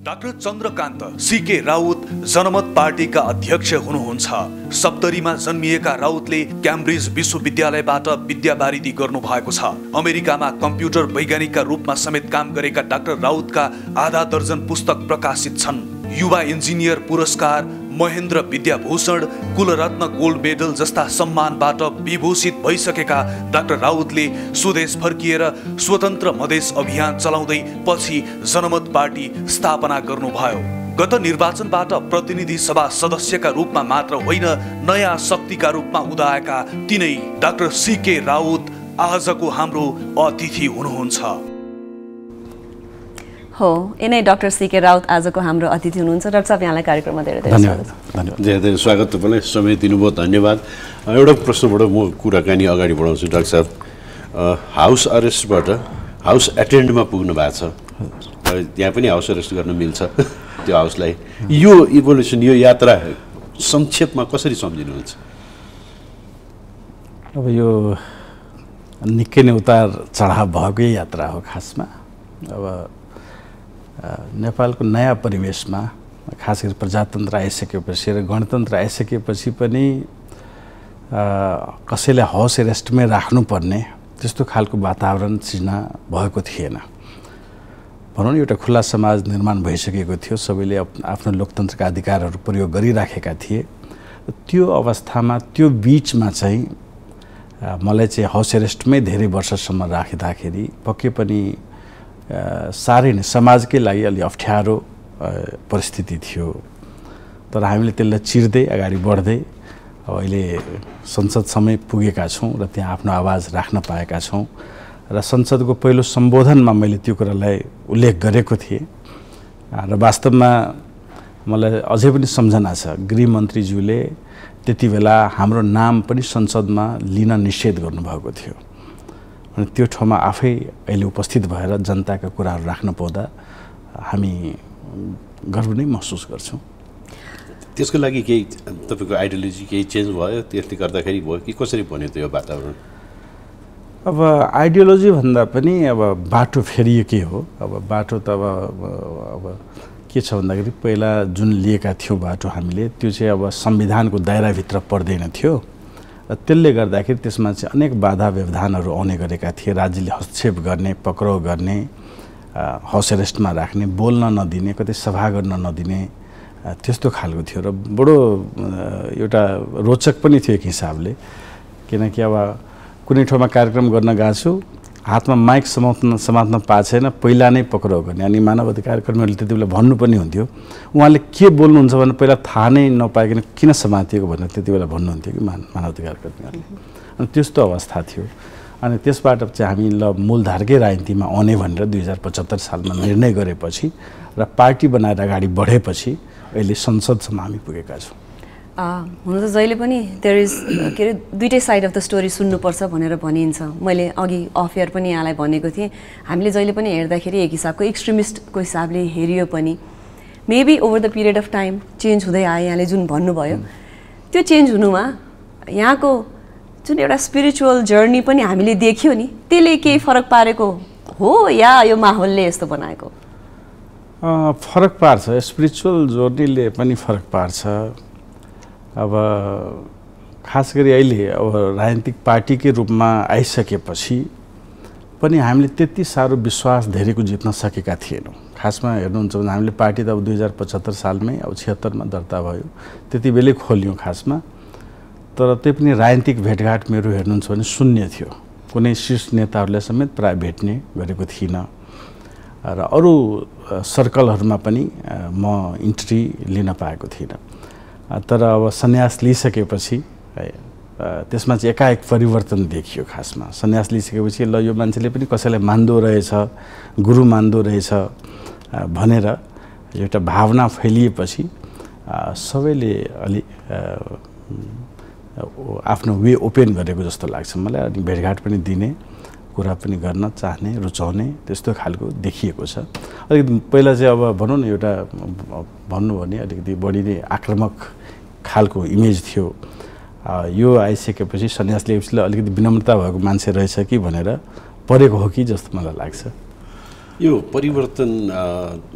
Speaker 6: डाक्टर चन्द्रकान्त सिके राउत जनमत पार्टीका अध्यक्ष हुनुहुन्छ। सप्तरीमा जन्मिएका राउतले क्याम्ब्रिज विश्वविद्यालयबाट विद्यावारिधि गर्नु भएको छ। अमेरिकामा कम्प्युटर वैज्ञानिकका रूपमा समेत काम गरेका डाक्टर राउतका आधा दर्जन पुस्तक प्रकाशित छन्। युवा इन्जिनियर पुरस्कार महेन्द्र विद्याभूषण कुलरत्न गोल्ड मेडल जस्ता सम्मानबाट विभूषित भइसकेका डाक्टर राउतले स्वदेश फर्किएर स्वतन्त्र मधेस अभियान चलाउँदै पछि जनमत पार्टी स्थापना गर्नुभयो। गत निर्वाचनबाट प्रतिनिधि सभा सदस्यका रूपमा मात्र होइन नयाँ शक्तिका रूपमा उदाएका तिनै डाक्टर सिके राउत आजको हाम्रो अतिथि हुनुहुन्छ।
Speaker 2: हो यिनै डाक्टर सिके राउत आजको हाम्रो अतिथि हुनुहुन्छ। डाक्टर साहब यहाँलाई कार्यक्रममा धेरै धेरै
Speaker 7: धन्यवाद। धन्यवाद।
Speaker 3: धेरै धेरै स्वागत तपाईँलाई समय दिनुभयो धन्यवाद। एउटा प्रश्नबाट म कुराकानी अगाडि बढाउँछु डाक्टर साहब। हाउस अरेस्टबाट हाउस एटेन्डमा पुग्नु भएको छ। त्यहाँ पनि हाउस अरेस्ट गर्न मिल्छ <laughs> त्यो हाउसलाई। यो इभोल्युसन यो यात्रा संक्षेपमा कसरी सम्झिनुहुन्छ?
Speaker 7: अब यो निकै नै उतार चढाव भएकै यात्रा हो खासमा। अब नेपालको नयाँ परिवेशमा खास गरी प्रजातन्त्र आइसकेपछि र गणतन्त्र आइसकेपछि पनि कसैलाई हाउस एरेस्टमै राख्नुपर्ने त्यस्तो खालको वातावरण सिर्जना भएको थिएन। भनौँ न एउटा खुला समाज निर्माण भइसकेको थियो। सबैले आफ्नो लोकतन्त्रका अधिकारहरू प्रयोग गरिराखेका थिए। त्यो अवस्थामा त्यो बिचमा चाहिँ मलाई चाहिँ हाउस एरेस्टमै धेरै वर्षसम्म राखिँदाखेरि पक्कै पनि साह्रै नै समाजकै लागि अलि अप्ठ्यारो परिस्थिति थियो। तर हामीले त्यसलाई चिर्दै अगाडि बढ्दै अब अहिले संसदसम्मै पुगेका छौँ र त्यहाँ आफ्नो आवाज राख्न पाएका छौँ। र संसदको पहिलो सम्बोधनमा मैले त्यो कुरालाई उल्लेख गरेको थिएँ। र वास्तवमा मलाई अझै पनि सम्झना छ गृहमन्त्रीज्यूले त्यति बेला हाम्रो नाम पनि संसदमा लिन निषेध गर्नुभएको थियो। अनि त्यो ठाउँमा आफै अहिले उपस्थित भएर जनताका कुराहरू राख्न पाउँदा हामी गर्व नै महसुस गर्छौँ।
Speaker 3: त्यसको लागि केही तपाईँको आइडियोलोजी केही चेन्ज भयो? त्यसले गर्दाखेरि भयो कि कसरी बन्यो त्यो वातावरण?
Speaker 7: अब आइडियोलोजी भन्दा पनि अब बाटो फेरिएकै हो? अब बाटो त अब अब के छ भन्दाखेरि पहिला जुन लिएका थियौँ बाटो हामीले त्यो चाहिँ अब संविधानको दायराभित्र पर्दैन थियो। त्यसले गर्दाखेरि त्यसमा चाहिँ अनेक बाधा व्यवधानहरू आउने गरेका थिए। राज्यले हस्तक्षेप गर्ने पक्राउ गर्ने हाउस एरेस्टमा राख्ने बोल्न नदिने कतै सभा गर्न नदिने त्यस्तो खालको थियो। र बडो एउटा रोचक पनि थियो एक हिसाबले। किनकि अब कुनै ठाउँमा कार्यक्रम गर्न गएको छु हातमा माइक समात्न समात्न पाएको छैन पहिला नै पक्राउ गर्ने। अनि मानव अधिकार कर्मीहरूले त्यति बेला भन्नु पनि हुन्थ्यो। उहाँले के बोल्नुहुन्छ भने पहिला थाहा नै नपाइकन किन समातिएको भनेर त्यति बेला भन्नुहुन्थ्यो कि मान मानव अधिकार कर्मीहरूले। अनि त्यस्तो अवस्था थियो। अनि त्यसबाट चाहिँ हामी ल मूलधारकै राजनीतिमा आउने भनेर दुई हजार पचहत्तर सालमा निर्णय गरेपछि र पार्टी बनाएर अगाडि बढेपछि अहिले संसदसम्म हामी पुगेका छौँ।
Speaker 2: हुन त जहिले पनि देयर इज के अरे दुइटै साइड अफ द स्टोरी सुन्नुपर्छ भनेर भनिन्छ। मैले अघि अफ एयर पनि यहाँलाई भनेको थिएँ। हामीले जहिले पनि हेर्दाखेरि एक हिसाबको एक्सट्रिमिस्टको हिसाबले हेरियो पनि। Maybe over the period of time change हुँदै आयो यहाँले जुन भन्नुभयो। त्यो चेन्ज हुनुमा यहाँको जुन एउटा स्पिरिचुअल जर्नी पनि हामीले देख्यो नि त्यसले केही फरक पारेको हो या यो माहौलले यस्तो बनाएको?
Speaker 7: फरक पार्छ। स्पिरिचुअल जोर्नीले पनि फरक पार्छ। अब खास गरी अहिले अब राजनीतिक पार्टीकै रूपमा आइसकेपछि पनि हामीले त्यति साह्रो विश्वास धेरैको जित्न सकेका थिएनौँ। खासमा हेर्नुहुन्छ भने हामीले पार्टी त अब दुई हजार पचहत्तर सालमै अब छिहत्तरमा दर्ता भयो त्यति बेलै खोल्यौँ खासमा। तर त्यही पनि राजनीतिक भेटघाट मेरो हेर्नुहुन्छ भने शून्य थियो। कुनै शीर्ष नेताहरूलाई समेत प्राय भेट्ने गरेको थिइनँ। र अरू सर्कलहरूमा पनि म इन्ट्री लिन पाएको थिइनँ। तर अब सन्यास लिइसकेपछि त्यसमा चाहिँ एकाएक परिवर्तन देखियो खासमा। सन्यास लिइसकेपछि ल यो मान्छेले पनि कसैलाई मान्दो रहेछ गुरु मान्दो रहेछ भनेर एउटा भावना फैलिएपछि सबैले अलि आफ्नो वे ओपन गरेको जस्तो लाग्छ। मलाई अनि भेटघाट पनि दिने। कुरा पनि गर्न चाहने रुचाउने त्यस्तो खालको देखिएको छ। अलिकति पहिला चाहिँ अब भनौँ न एउटा भन्नु भने अलिकति बढी नै आक्रामक खालको इमेज थियो। यो आइसकेपछि सन्यास लिएपछि अलिकति विनम्रता भएको मान्छे रहेछ कि भनेर परेको हो कि जस्तो मलाई लाग्छ।
Speaker 3: यो परिवर्तन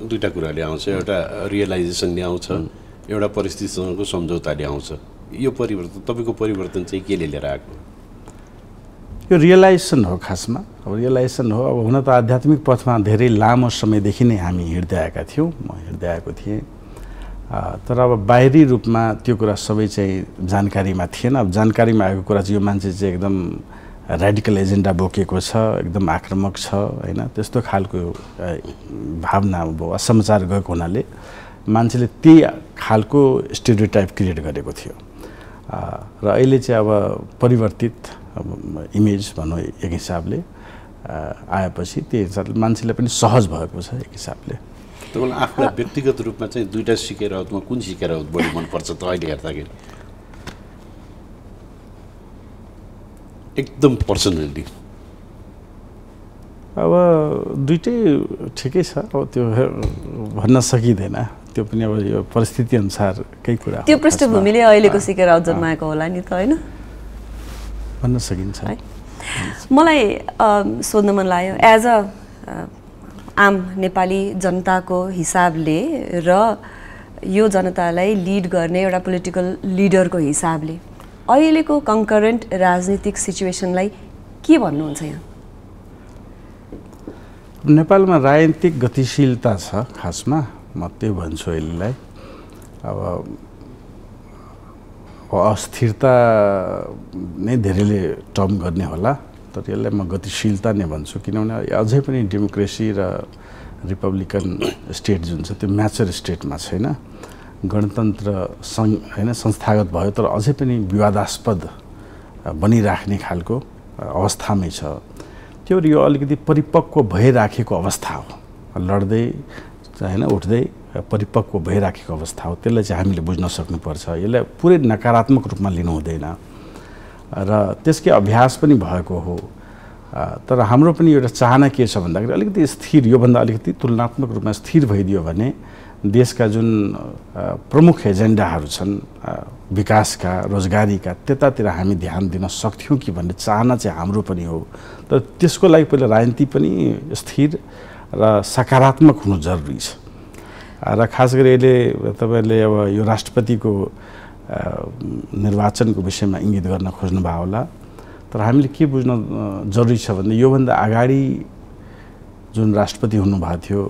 Speaker 3: दुईवटा कुराले आउँछ। एउटा रियलाइजेसनले आउँछ एउटा परिस्थितिसँगको सम्झौताले आउँछ। यो परिवर्तन तपाईँको परिवर्तन चाहिँ केले लिएर आएको?
Speaker 7: यो रियलाइजेसन हो खासमा। अब रियलाइजेसन हो अब हुन त आध्यात्मिक पथमा धेरै लामो समयदेखि नै हामी हिँड्दै आएका थियौँ म हिँड्दै आएको थिएँ तर अब बाहिरी रूपमा त्यो कुरा सबै चाहिँ जानकारीमा थिएन। अब जानकारीमा आएको कुरा चाहिँ यो मान्छे चाहिँ एकदम रेडिकल एजेन्डा बोकेको छ एकदम आक्रामक छ होइन? त्यस्तो खालको भावना अब समाचार गएको हुनाले मान्छेले त्यही खालको स्टेरियोटाइप क्रिएट गरेको थियो। र अहिले चाहिँ अब परिवर्तित इमेज भनौँ एक हिसाबले आएपछि त्यही हिसाबले मान्छेलाई पनि सहज भएको छ एक हिसाबले।
Speaker 3: तपाईँलाई आफूलाई व्यक्तिगत रूपमा चाहिँ दुइटा सिकेर कुन सिकेर बढी मनपर्छ त अहिले हेर्दाखेरि एकदम पर्सनली।
Speaker 7: अब दुइटै ठिकै छ अब त्यो भन्न सकिँदैन। त्यो पनि अब यो परिस्थिति अनुसार केही कुरा
Speaker 2: त्यो पृष्ठभूमिले अहिलेको सिकेर जन्माएको होला नि त होइन?
Speaker 7: भन्न सकिन्छ।
Speaker 2: है? मलाई सोध्न मन लाग्यो। एज अ आम नेपाली जनताको हिसाबले र यो जनतालाई लिड गर्ने एउटा पोलिटिकल लिडरको हिसाबले अहिलेको कङ्करेन्ट राजनीतिक सिचुएसनलाई के भन्नुहुन्छ यहाँ?
Speaker 7: नेपालमा राजनीतिक गतिशीलता छ खासमा। म त्यो भन्छु अहिलेलाई। अब अस्थिरता नै धेरैले टर्म गर्ने होला तर यसलाई म गतिशीलता नै भन्छु किनभने अझै पनि डेमोक्रेसी र रिपब्लिकन स्टेट जुन छ त्यो म्याचर स्टेटमा छैन गणतन्त्र सङ्घ होइन संस्थागत भयो तर अझै पनि विवादास्पद बनिराख्ने खालको अवस्थामै छ। त्यो यो अलिकति परिपक्व भइराखेको अवस्था हो। लड्दै होइन उठ्दै परिपक्व भइराखेको अवस्था हो। त्यसलाई चाहिँ हामीले बुझ्न सक्नुपर्छ। यसलाई पुरै नकारात्मक रूपमा लिनु हुँदैन। र त्यसकै अभ्यास पनि भएको हो। तर हाम्रो पनि एउटा चाहना के छ भन्दाखेरि अलिकति स्थिर योभन्दा अलिकति तुलनात्मक रूपमा स्थिर भइदियो भने देशका जुन प्रमुख एजेन्डाहरू छन् विकासका रोजगारीका त्यतातिर हामी ध्यान दिन सक्थ्यौँ कि भन्ने चाहना चाहिँ हाम्रो पनि हो। तर त्यसको लागि पहिला राजनीति पनि स्थिर र सकारात्मक हुनु जरुरी छ। र खास गरी अहिले तपाईँहरूले अब यो राष्ट्रपतिको निर्वाचनको विषयमा इङ्गित गर्न खोज्नुभयो होला। तर हामीले के बुझ्न जरुरी छ भने योभन्दा अगाडि जुन राष्ट्रपति हुनुभएको थियो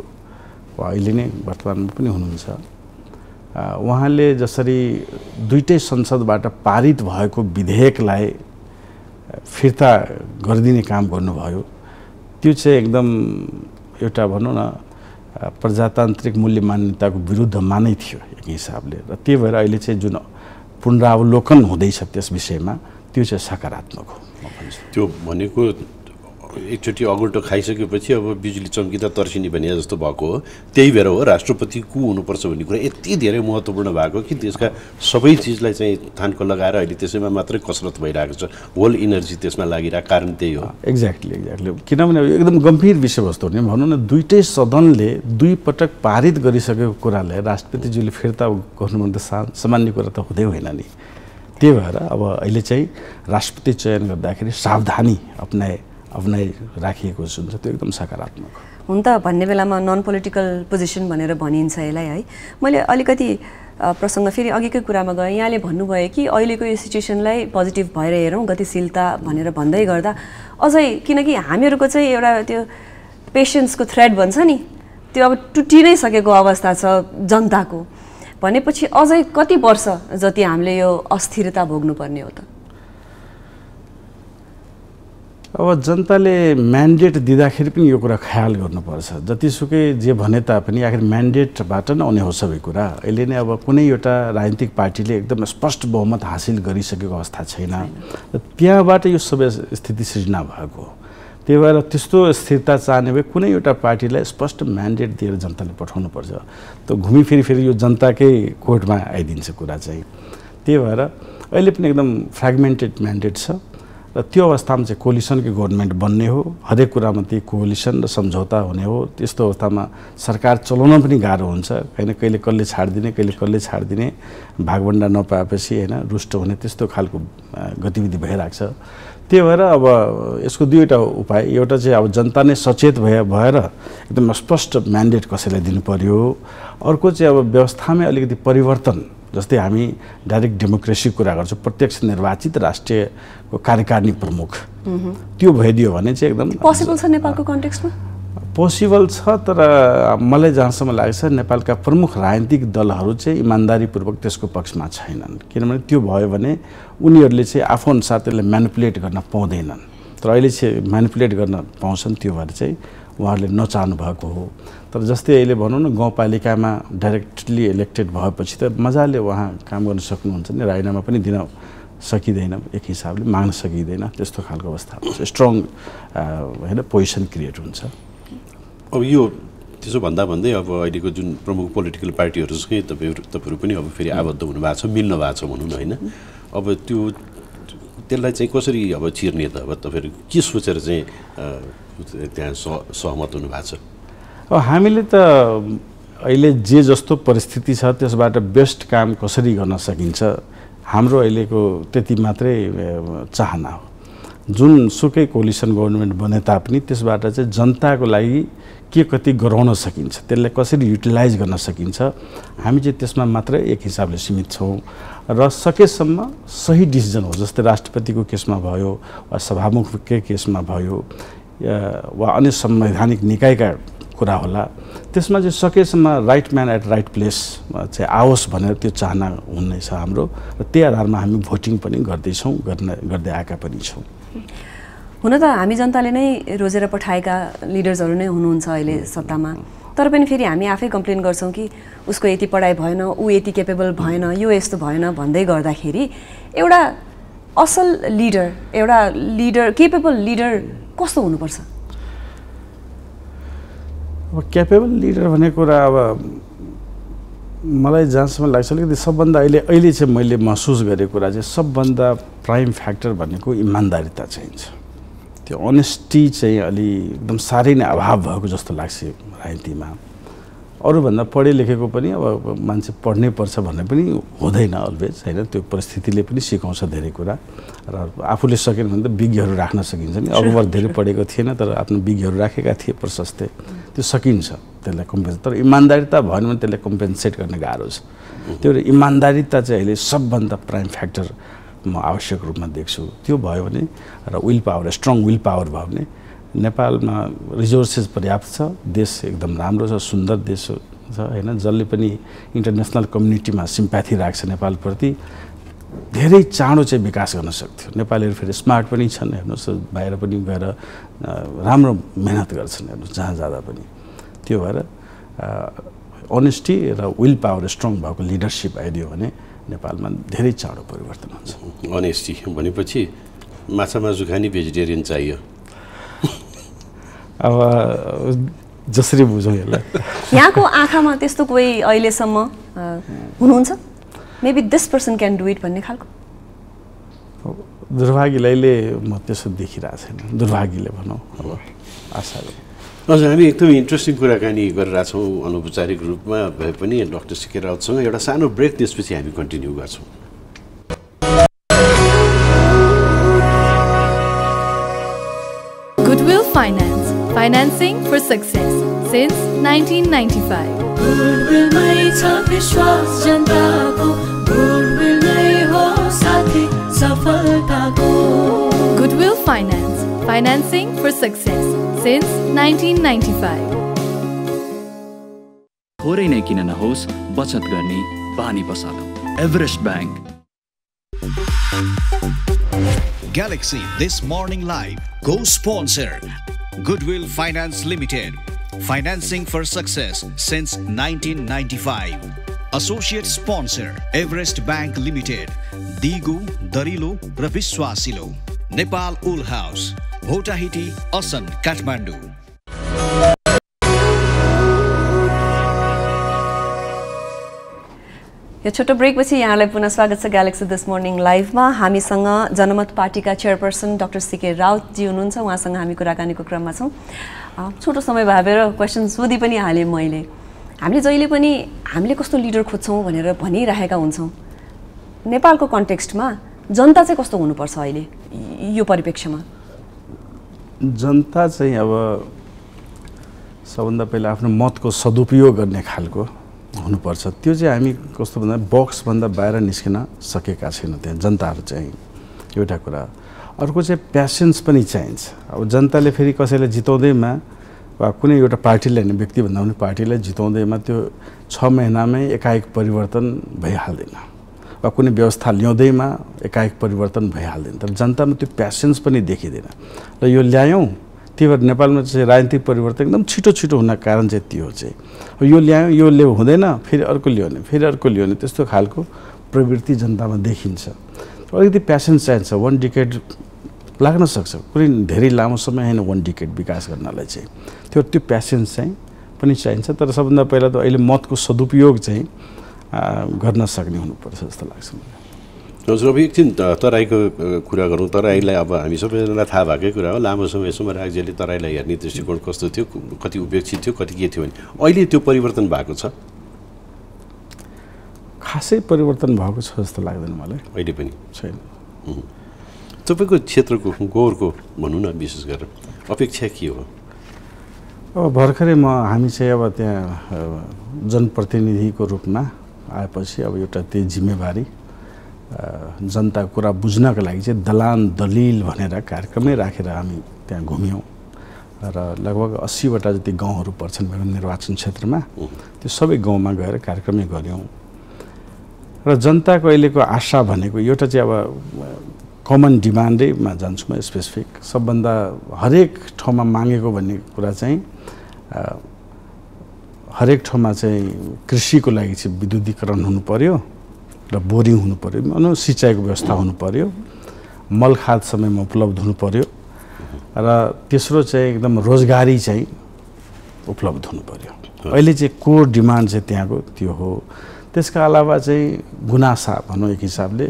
Speaker 7: अहिले नै वर्तमानमा पनि हुनुहुन्छ उहाँले जसरी दुइटै संसदबाट पारित भएको विधेयकलाई फिर्ता गरिदिने काम गर्नुभयो त्यो चाहिँ एकदम एउटा भनौँ न प्रजातान्त्रिक मूल्य मान्यताको विरुद्धमा नै थियो एक हिसाबले। र त्यही भएर अहिले चाहिँ जुन पुनरावलोकन हुँदैछ त्यस विषयमा त्यो चाहिँ सकारात्मक हो भन्छु।
Speaker 3: त्यो भनेको एकचोटि अगुल्टो खाइसकेपछि अब बिजुली चम्किँदा तर्सिने भने जस्तो भएको हो। त्यही भएर हो राष्ट्रपति को हुनुपर्छ भन्ने कुरा यति धेरै महत्त्वपूर्ण भएको कि त्यसका सबै चिजलाई चाहिँ थानको लगाएर अहिले त्यसैमा मात्रै कसरत भइरहेको छ। होल इनर्जी त्यसमा लागिरहेको कारण त्यही हो।
Speaker 7: एक्ज्याक्टली एक्ज्याक्टली किनभने एकदम गम्भीर विषयवस्तु हो नि। भनौँ न दुइटै सदनले दुई पटक पारित गरिसकेको कुरालाई राष्ट्रपतिज्यूले फिर्ता गर्नु त सामान्य कुरा त हुँदै होइन नि। त्यही भएर अब अहिले चाहिँ राष्ट्रपति चयन गर्दाखेरि सावधानी अप्नाए। अप्नाइ राखिएको जुन छ त्यो एकदम सकारात्मक
Speaker 2: हुन त भन्ने बेलामा नन पोलिटिकल पोजिसन भनेर भनिन्छ यसलाई है। मैले अलिकति प्रसङ्ग फेरि अघिकै कुरामा गएँ। यहाँले भन्नुभयो कि अहिलेको यो सिचुएसनलाई पोजिटिभ भएर हेरौँ गतिशीलता भनेर भन्दै गर्दा अझै किनकि हामीहरूको चाहिँ एउटा त्यो पेसेन्सको थ्रेड भन्छ नि। त्यो अब टुटी नै सकेको अवस्था छ जनताको। भनेपछि अझै कति वर्ष जति हामीले यो अस्थिरता भोग्नुपर्ने हो त।
Speaker 7: अब जनताले म्यान्डेट दिँदाखेरि पनि यो कुरा ख्याल गर्नुपर्छ। जतिसुकै जे भने तापनि आखिर म्यान्डेटबाट नै आउने हो सबै कुरा। अहिले नै अब कुनै एउटा राजनीतिक पार्टीले एकदम स्पष्ट बहुमत हासिल गरिसकेको अवस्था छैन। र त्यहाँबाट यो सबै स्थिति सृजना भएको। हो त्यही भएर त्यस्तो स्थिरता चाहने भए कुनै एउटा पार्टीलाई स्पष्ट म्यान्डेट दिएर जनताले पठाउनुपर्छ। त घुमिफिरी फेरि यो जनताकै कोर्टमा आइदिन्छ कुरा चाहिँ। त्यही भएर अहिले पनि एकदम फ्रेगमेन्टेड म्यान्डेट छ। र त्यो अवस्थामा चाहिँ कोलिसनकै गभर्मेन्ट बन्ने हो हरेक कुरामा त्यही कोलिसन र सम्झौता हुने हो। त्यस्तो अवस्थामा सरकार चलाउन पनि गाह्रो हुन्छ। होइन कहिले कसले छाडिदिने कहिले कसले छाडिदिने भागभन्डा नपाएपछि होइन रुष्ट हुने त्यस्तो खालको गतिविधि भइरहेको छ। त्यही भएर अब यसको दुईवटा उपाय एउटा चाहिँ अब जनता नै सचेत भए भएर एकदम स्पष्ट म्यान्डेट कसैलाई दिनु पर्यो। अर्को चाहिँ अब व्यवस्थामै अलिकति परिवर्तन जस्तै हामी डाइरेक्ट डेमोक्रेसीको कुरा गर्छौँ प्रत्यक्ष निर्वाचित राष्ट्रियको कार्यकारिणी प्रमुख। त्यो भइदियो भने चाहिँ एकदम
Speaker 2: पोसिबल छ नेपालको कन्टेक्स्टमा
Speaker 7: पोसिबल छ तर मलाई जहाँसम्म लाग्छ नेपालका प्रमुख राजनीतिक दलहरू चाहिँ इमान्दारीपूर्वक त्यसको पक्षमा छैनन्। किनभने त्यो भयो भने उनीहरूले चाहिँ आफू अनुसार त्यसलाई म्यानिपुलेट गर्न पाउँदैनन्। तर अहिले चाहिँ म्यानिपुलेट गर्न पाउँछन् त्यो भएर चाहिँ उहाँहरूले नचाहनु भएको हो। तर जस्तै अहिले भनौँ न गाउँपालिकामा डाइरेक्टली इलेक्टेड भएपछि त मजाले उहाँ काम गर्न सक्नुहुन्छ नि राजीनामा पनि दिन सकिँदैन एक हिसाबले माग्न सकिँदैन त्यस्तो खालको अवस्था। स्ट्रङ होइन पोजिसन क्रिएट हुन्छ।
Speaker 3: अब यो त्यसो भन्दा भन्दै अब अहिलेको जुन प्रमुख पोलिटिकल पार्टीहरूसँगै तपाईँहरू तपाईँहरू पनि अब फेरि आबद्ध हुनुभएको छ मिल्नु भएको छ भनौँ न होइन? अब त्यो त्यसलाई चाहिँ कसरी अब चिर्ने त? अब तपाईँहरू के सोचेर चाहिँ त्यहाँ सह सहमत हुनुभएको छ?
Speaker 7: अब हामीले त अहिले जे जस्तो परिस्थिति छ त्यसबाट बेस्ट काम कसरी गर्न सकिन्छ? हाम्रो अहिलेको त्यति मात्रै चाहना हो। जुन सुकै कोलिसन गभर्मेन्ट बने तापनि त्यसबाट चाहिँ जनताको लागि के कति गराउन सकिन्छ त्यसलाई कसरी युटिलाइज गर्न सकिन्छ हामी चाहिँ त्यसमा मात्रै एक हिसाबले सीमित छौँ र सकेसम्म सही डिसिजन हो जस्तै राष्ट्रपतिको केसमा भयो वा सभामुखकै केसमा भयो वा अन्य संवैधानिक निकायका कुरा होला त्यसमा चाहिँ सकेसम्म right man at right place चाहिँ आओस् भनेर त्यो चाहना हुने छ हाम्रो र त्यही आधारमा हामी भोटिङ पनि गर्दैछौँ गर्न गर्दै आएका पनि छौँ।
Speaker 2: हुन त हामी जनताले नै रोजेर पठाएका लिडर्सहरू नै हुनुहुन्छ अहिले सत्तामा। तर पनि फेरि हामी आफै कम्प्लेन गर्छौँ कि उसको यति पढाइ भएन ऊ यति केपेबल भएन यो यस्तो भएन भन्दै गर्दाखेरि एउटा असल लिडर एउटा लिडर केपेबल लिडर कस्तो हुनुपर्छ?
Speaker 7: अब क्यापेबल लिडर भन्ने कुरा अब मलाई जहाँसम्म लाग्छ अलिकति सबभन्दा अहिले अहिले चाहिँ मैले महसुस गरेको कुरा चाहिँ सबभन्दा प्राइम फ्याक्टर भनेको इमान्दारिता चाहिन्छ। त्यो अनेस्टी चाहिँ अलि एकदम साह्रै नै अभाव भएको जस्तो लाग्छ राजनीतिमा। अरूभन्दा पढे लेखेको पनि अब मान्छे पढ्नै पर्छ भन्ने पनि हुँदैन अलवेज होइन? त्यो परिस्थितिले पनि सिकाउँछ धेरै कुरा। र आफूले सकेन भने त विज्ञहरू राख्न सकिन्छ नि। अरूबाट धेरै पढेको थिएन तर आफ्नो विज्ञहरू राखेका थिए प्रशस्तै। त्यो सकिन्छ त्यसलाई कम्पेन्सेट तर इमान्दारिता भएन भने त्यसलाई कम्पेन्सेट गर्ने गाह्रो छ। त्यो इमान्दारिता चाहिँ अहिले सबभन्दा प्राइम फ्याक्टर म आवश्यक रूपमा देख्छु। त्यो भयो भने र will power strong will power भयो भने नेपालमा रिसोर्सेस पर्याप्त छ देश एकदम राम्रो छ सुन्दर देश छ होइन? जसले पनि इन्टरनेसनल कम्युनिटीमा सिम्प्याथी राख्छ नेपालप्रति धेरै चाँडो चाहिँ विकास गर्न सक्थ्यो। नेपालीहरू फेरि स्मार्ट पनि छन् हेर्नुहोस् बाहिर पनि गएर राम्रो मेहनत गर्छन् हेर्नुहोस् जहाँ जाँदा पनि। त्यो भएर अनेस्टी र विल पावर स्ट्रङ भएको लिडरसिप आइदियो भने नेपालमा धेरै चाँडो परिवर्तन हुन्छ।
Speaker 3: अनेस्टी भनेपछि माछा मासु खाने भेजिटेरियन चाहियो।
Speaker 7: अब जसरी बुझौँ यसलाई।
Speaker 2: यहाँको आँखामा त्यस्तो कोही अहिलेसम्म हुनुहुन्छ? Maybe this person can do it भन्ने खालको।
Speaker 7: दुर्भाग्यले म त्यसो देखिरहेको छैन। दुर्भाग्यले भनौँ अब आशाले
Speaker 3: हजुर हामी एकदमै इन्ट्रेस्टिङ कुराकानी गरिरहेछौँ अनौपचारिक रूपमा भए पनि डक्टर सिके राउतसँग एउटा सानो ब्रेक त्यसपछि हामी कन्टिन्यू गर्छौँ।
Speaker 4: Goodwill Finance, financing for success since 1995.
Speaker 8: गुडविलमै छ विश्वास जनताको गुडविलमै हो साथी सफलताको
Speaker 4: Goodwill Finance, financing for success since 1995.
Speaker 5: थोरै नै किन नहोस् बचत गर्ने बानी बसालौँ Everest bank
Speaker 1: Galaxy This Morning Live co-sponsor Goodwill Finance Limited financing for success since 1995 associate sponsor Everest Bank Limited Digu Darilo र विश्वासिलो नेपाल उल हाउस भोटाहिटी असन काठमाडौँ।
Speaker 2: यो छोटो ब्रेकपछि यहाँलाई पुनः स्वागत छ ग्यालेक्सी दिस मर्निङ लाइभमा। हामीसँग जनमत पार्टीका चेयरपर्सन डाक्टर सिके राउतजी हुनुहुन्छ। उहाँसँग हामी कुराकानीको क्रममा छौँ। छोटो समय भएर क्वेसन सोधि पनि हालेँ मैले। हामीले जहिले पनि हामीले कस्तो लिडर खोज्छौँ भनेर भनिरहेका हुन्छौँ। नेपालको कन्टेक्स्टमा जनता चाहिँ कस्तो हुनुपर्छ अहिले यो परिप्रेक्ष्यमा?
Speaker 7: जनता चाहिँ अब सबभन्दा पहिला आफ्नो मतको सदुपयोग गर्ने खालको हुनुपर्छ। त्यो चाहिँ हामी कस्तो भन्दा बक्सभन्दा बाहिर निस्किन सकेका छैनौँ त्यहाँ। जनताहरू चाहिँ एउटा कुरा। अर्को चाहिँ प्यासेन्स पनि चाहिन्छ। अब जनताले फेरि कसैलाई जिताउँदैमा वा कुनै एउटा पार्टीलाई होइन व्यक्तिभन्दा पनि पार्टीलाई जिताउँदैमा त्यो छ महिनामै एकाएक परिवर्तन भइहाल्दैन। वा कुनै व्यवस्था ल्याउँदैमा एकाएक परिवर्तन भइहाल्दैन। तर जनतामा त्यो प्यासेन्स पनि देखिँदैन। र यो ल्यायौँ त्यही भएर नेपालमा चाहिँ राजनीतिक परिवर्तन एकदम छिटो छिटो हुन कारण चाहिँ त्यो चाहिँ। यो ल्यायौँ यो ल्याउ हुँदैन फेरि अर्को ल्याउने फेरि अर्को ल्याउने त्यस्तो खालको प्रवृत्ति जनतामा देखिन्छ। अलिकति प्यासेन्स चाहिन्छ वान डिकेड लाग्न सक्छ। कुनै धेरै लामो समय होइन वान डिकेड विकास गर्नलाई चाहिँ। त्यो त्यो प्यासेन्स चाहिँ पनि चाहिन्छ। तर सबभन्दा पहिला त अहिले मतको सदुपयोग चाहिँ गर्न सक्ने हुनुपर्छ जस्तो लाग्छ मलाई।
Speaker 3: हजुर अब एकछिन तराईको कुरा गरौँ। तराईलाई अब हामी सबैजनालाई थाहा भएकै कुरा हो। लामो समयसम्म राज्यले तराईलाई हेर्ने दृष्टिकोण कस्तो थियो कति उपेक्षित थियो कति के थियो भने। अहिले त्यो परिवर्तन भएको छ?
Speaker 7: खासै परिवर्तन भएको छ जस्तो लाग्दैन मलाई।
Speaker 3: अहिले पनि?
Speaker 7: छैन।
Speaker 3: तपाईँको क्षेत्रको गोरको भनौँ न विशेष गरेर अपेक्षा के हो?
Speaker 7: अब भर्खरै म हामी चाहिँ अब त्यहाँ जनप्रतिनिधिको रूपमा आएपछि अब एउटा त्यो जिम्मेवारी जनताको कुरा बुझ्नको लागि चाहिँ दलान दलिल भनेर कार्यक्रमै राखेर हामी त्यहाँ घुम्यौँ। र लगभग अस्सीवटा जति गाउँहरू पर्छन् मेरो निर्वाचन क्षेत्रमा त्यो सबै गाउँमा गएर कार्यक्रमै गऱ्यौँ। र जनताको अहिलेको आशा भनेको एउटा चाहिँ अब कमन डिमान्डैमा जान्छु म स्पेसिफिक सबभन्दा हरेक ठाउँमा मागेको भन्ने कुरा चाहिँ हरेक ठाउँमा चाहिँ कृषिको लागि चाहिँ विद्युतीकरण हुनु पऱ्यो र बोरिङ हुनु पऱ्यो भनौँ सिँचाइको व्यवस्था हुनु पऱ्यो मलखाद समयमा उपलब्ध हुनु पऱ्यो र तेस्रो चाहिँ एकदम रोजगारी चाहिँ उपलब्ध हुनु पऱ्यो अहिले चाहिँ कोर डिमान्ड चाहिँ त्यहाँको त्यो हो। त्यसका अलावा चाहिँ गुनासा भनौँ एक हिसाबले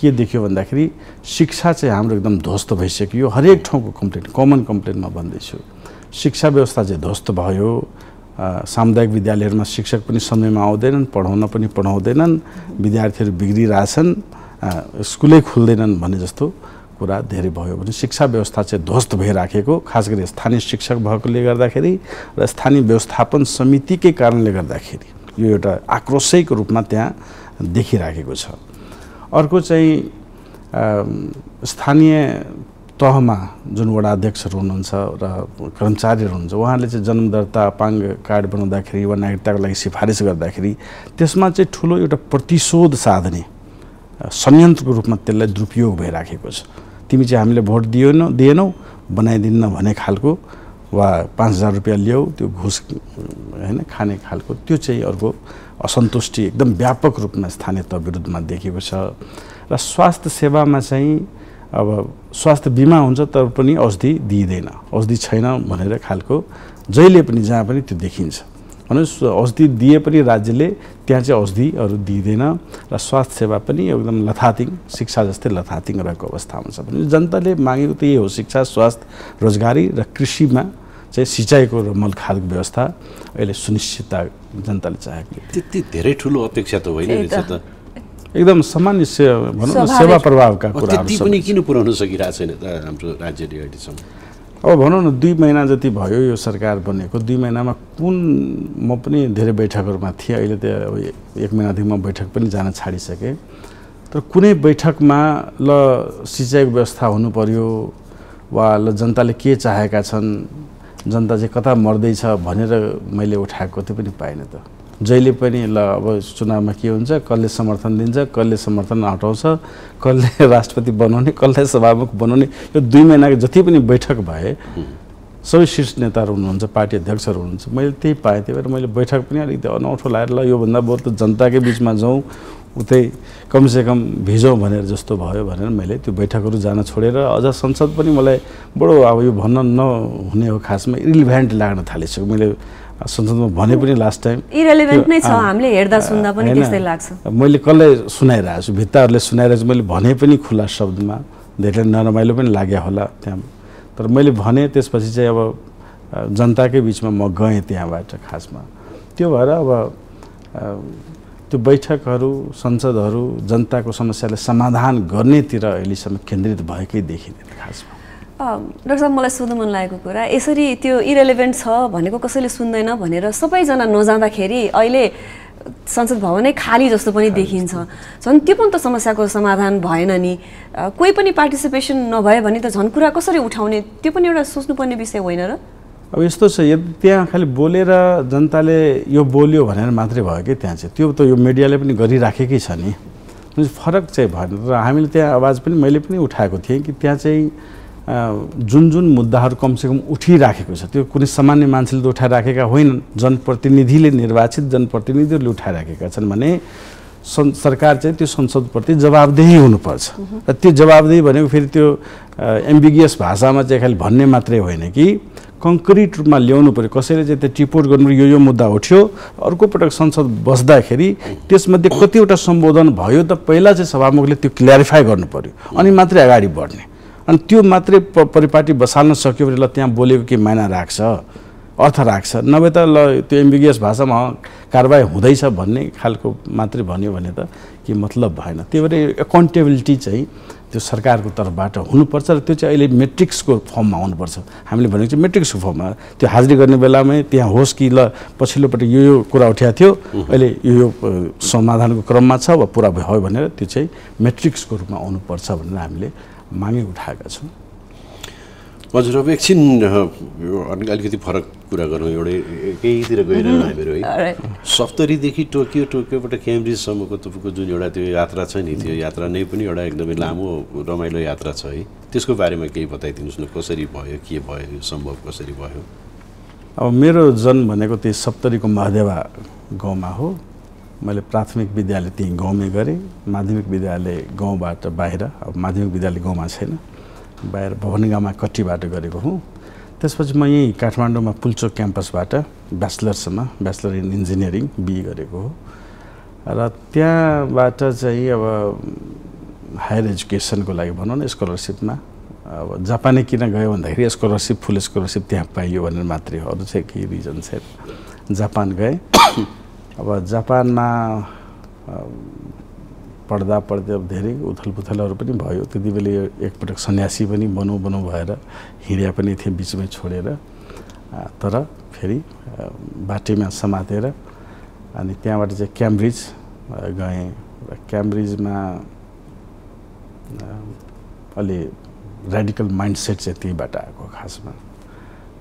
Speaker 7: के देख्यो भन्दाखेरि शिक्षा चाहिँ हाम्रो एकदम ध्वस्त भइसक्यो। हरेक ठाउँको कम्प्लेन कमन कम्प्लेनमा भन्दैछु शिक्षा व्यवस्था चाहिँ ध्वस्त भयो। सामुदायिक विद्यालयहरूमा शिक्षक पनि समयमा आउँदैनन् पढाउन पनि पढाउँदैनन् विद्यार्थीहरू बिग्रिरहेछन् स्कुलै खुल्दैनन् भने जस्तो कुरा धेरै भयो भने शिक्षा व्यवस्था चाहिँ ध्वस्त भइराखेको खास गरी स्थानीय शिक्षक भएकोले गर्दाखेरि र स्थानीय व्यवस्थापन समितिकै कारणले गर्दाखेरि यो एउटा आक्रोशैको रूपमा त्यहाँ देखिराखेको छ। अर्को चाहिँ स्थानीय तहमा जुन वडा अध्यक्षहरू हुनुहुन्छ र कर्मचारीहरू हुनुहुन्छ उहाँहरूले चाहिँ जन्म दर्ता अपाङ्ग कार्ड बनाउँदाखेरि वा नागरिकताको लागि सिफारिस गर्दाखेरि त्यसमा चाहिँ ठुलो एउटा प्रतिशोध साधने संयन्त्रको रूपमा त्यसलाई दुरुपयोग भइराखेको छ। तिमी चाहिँ हामीले भोट दिएन दिएनौ बनाइदिन्न भने खालको वा पाँच हजार रुपियाँ ल्याऊ त्यो घुस होइन खाने खालको त्यो चाहिँ अर्को असन्तुष्टि एकदम व्यापक रूपमा स्थानीय तह विरुद्धमा देखिएको छ। र स्वास्थ्य सेवामा चाहिँ अब स्वास्थ्य बिमा हुन्छ तर पनि औषधि दिइँदैन। औषधि छैन भनेर खालको जहिले पनि जहाँ पनि त्यो देखिन्छ। भन्नुहोस् औषधि दिए पनि राज्यले त्यहाँ चाहिँ औषधिहरू दिइँदैन र स्वास्थ्य सेवा पनि एकदम लथातिङ शिक्षा जस्तै लथातिङ रहेको अवस्थामा छ भने जनताले मागेको त यही हो शिक्षा स्वास्थ्य रोजगारी र कृषिमा चाहिँ सिँचाइको र मलखादको व्यवस्था अहिले सुनिश्चितता जनताले चाहेको।
Speaker 3: त्यति धेरै ठुलो अपेक्षा त होइन रहेछ त।
Speaker 7: एकदम सामान्य से भनौँ न सेवा प्रभावका कुराहरू
Speaker 3: त्यति पनि किन पुऱ्याउन सकिरहेको छैन त हाम्रो राज्यले अहिलेसम्म
Speaker 7: अब भनौँ न दुई महिना जति भयो यो सरकार बनेको दुई महिनामा कुन म पनि धेरै बैठकहरूमा थिएँ अहिले त अब एक महिनादेखि म बैठक पनि जान छाडिसकेँ। तर कुनै बैठकमा ल सिँचाइको व्यवस्था हुनु पर्यो वा ल जनताले के चाहेका छन् जनता चाहिँ कता मर्दैछ भनेर मैले उठाएको त्यो पनि पाइनँ त। जहिले पनि ल अब चुनावमा के हुन्छ कसले समर्थन दिन्छ कसले समर्थन हटाउँछ कसले <laughs> राष्ट्रपति बनाउने कसले सभामुख बनाउने यो दुई महिनाको जति पनि बैठक भए सबै शीर्ष नेताहरू हुनुहुन्छ पार्टी अध्यक्षहरू हुनुहुन्छ मैले त्यही पाएँ त्यही भएर मैले बैठक पनि अलिकति अनौठो लगाएर ल योभन्दा बरु त जनताकै बिचमा जाउँ उतै कमसेकम भिजौँ भनेर जस्तो भयो भनेर मैले त्यो बैठकहरू जान छोडेर अझ संसद पनि मलाई बडो अब यो भन्न नहुने हो खासमा इरिलिभेन्ट लाग्न थालिसक्यो। मैले संसदमा भने पनि लास्ट टाइम
Speaker 2: इरेलिभेन्ट नै छ हामीले हेर्दा सुन्दा पनि त्यस्तै लाग्छ।
Speaker 7: मैले कसलाई सुनाइरहेको छु भित्ताहरूले सुनाइरहेको छु मैले भने पनि खुला शब्दमा धेरै नरमाइलो पनि लाग्यो होला त्यहाँ। तर मैले भने त्यसपछि चाहिँ अब जनताकै बिचमा म गएँ त्यहाँबाट खासमा। त्यो भएर अब त्यो बैठकहरू संसदहरू जनताको समस्यालाई समाधान गर्नेतिर अहिलेसम्म केन्द्रित भएकै देखिँदैन खासमा।
Speaker 2: डाक्टर साहब मलाई सोध्नु मन लागेको कुरा यसरी त्यो इरेलिभेन्ट छ भनेको कसैले सुन्दैन भनेर सबैजना नजाँदाखेरि अहिले संसद भवनै खाली जस्तो पनि देखिन्छ। झन् त्यो पनि त समस्याको समाधान भएन नि। कोही पनि पार्टिसिपेसन नभए भने त झन् कुरा कसरी उठाउने त्यो पनि एउटा सोच्नुपर्ने विषय होइन र?
Speaker 7: अब यस्तो छ यदि त्यहाँ खालि बोलेर जनताले यो बोल्यो भनेर मात्रै भयो कि त्यहाँ चाहिँ? त्यो त यो मिडियाले पनि गरिराखेकै छ नि। फरक चाहिँ भएन। र हामीले त्यहाँ आवाज पनि मैले पनि उठाएको थिएँ कि त्यहाँ चाहिँ जुन जुन मुद्दाहरू कमसेकम उठिराखेको छ त्यो कुनै सामान्य मान्छेले उठाइराखेका होइनन्। जनप्रतिनिधिले निर्वाचित जनप्रतिनिधिहरूले उठाइराखेका छन् भने सरकार चाहिँ त्यो संसदप्रति जवाबदेही हुनुपर्छ। र त्यो जवाबदेही भनेको फेरि त्यो एम्बिगियस भाषामा चाहिँ खालि भन्ने मात्रै होइन कि कङ्क्रिट रूपमा ल्याउनु पऱ्यो। कसैले चाहिँ त्यो टिपोट गर्नु यो यो मुद्दा उठ्यो। अर्को पटक संसद बस्दाखेरि त्यसमध्ये कतिवटा सम्बोधन भयो त पहिला चाहिँ सभामुखले त्यो क्ल्यारिफाई गर्नु पऱ्यो। अनि मात्रै अगाडि बढ्ने। अनि त्यो मात्रै प- परिपाटी बसाल्न सक्यो भने ल त्यहाँ बोलेको के मायना राख्छ अर्थ राख्छ। नभए त ल त्यो एम्बिगियस भाषामा कारवाही हुँदैछ भन्ने खालको मात्रै भन्यो भने त के मतलब भएन। त्यही भएर एकाउन्टेबिलिटी चाहिँ त्यो सरकारको तर्फबाट हुनुपर्छ र त्यो चाहिँ अहिले मेट्रिक्सको फर्ममा आउनुपर्छ। हामीले भनेको चाहिँ मेट्रिक्सको फर्ममा त्यो हाजिरी गर्ने बेलामै त्यहाँ होस् कि ल पछिल्लोपट्टि यो यो कुरा उठाएको थियो अहिले यो यो समाधानको क्रममा छ वा पुरा भयो भनेर त्यो चाहिँ मेट्रिक्सको रूपमा आउनुपर्छ भनेर हामीले मागै उठाएका छौँ
Speaker 3: हजुर अब एकछिन यो अलिकति फरक कुरा गरौँ एउटै केहीतिर गइरहँ हामीहरू है. सप्तरीदेखि टोकियो टोकियोबाट क्याम्ब्रिजसम्मको तपाईँको जुन एउटा त्यो यात्रा छ नि त्यो यात्रा नै पनि एउटा एकदमै लामो रमाइलो यात्रा छ है। त्यसको बारेमा केही बताइदिनुहोस् न कसरी भयो के भयो यो सम्भव कसरी भयो?
Speaker 7: अब मेरो जन्म भनेको त्यही सप्तरीको महादेवा गाउँमा हो। मैले प्राथमिक विद्यालय त्यहीँ गाउँमै गरेँ। माध्यमिक विद्यालय गाउँबाट बाहिर अब माध्यमिक विद्यालय गाउँमा छैन। बाहिर भवनगाउँमा कट्टीबाट गरेको हुँ। त्यसपछि म यहीँ काठमाडौँमा पुल्चोक क्याम्पसबाट ब्याचलर्सम्म ब्याचलर इन इन्जिनियरिङ बिए गरेको हो। र त्यहाँबाट चाहिँ अब हायर एजुकेसनको लागि भनौँ न स्कलरसिपमा अब जापानै किन गयो भन्दाखेरि स्कलरसिप फुल स्कलरसिप त्यहाँ पाइयो भनेर मात्रै हो। अरू चाहिँ केही रिजन छैन। जापान गएँ। अब जापानमा पढ्दा पढ्दै अब धेरै उथल पुथलहरू पनि भयो। त्यति बेला एकपटक सन्यासी पनि बनौँ बनौँ भएर हिँड्या पनि थिएँ बिचमै छोडेर। तर फेरि बाटैमा समातेर अनि त्यहाँबाट चाहिँ क्याम्ब्रिज गएँ। र क्याम्ब्रिजमा अलि रेडिकल माइन्डसेट चाहिँ त्यहीबाट आएको खासमा।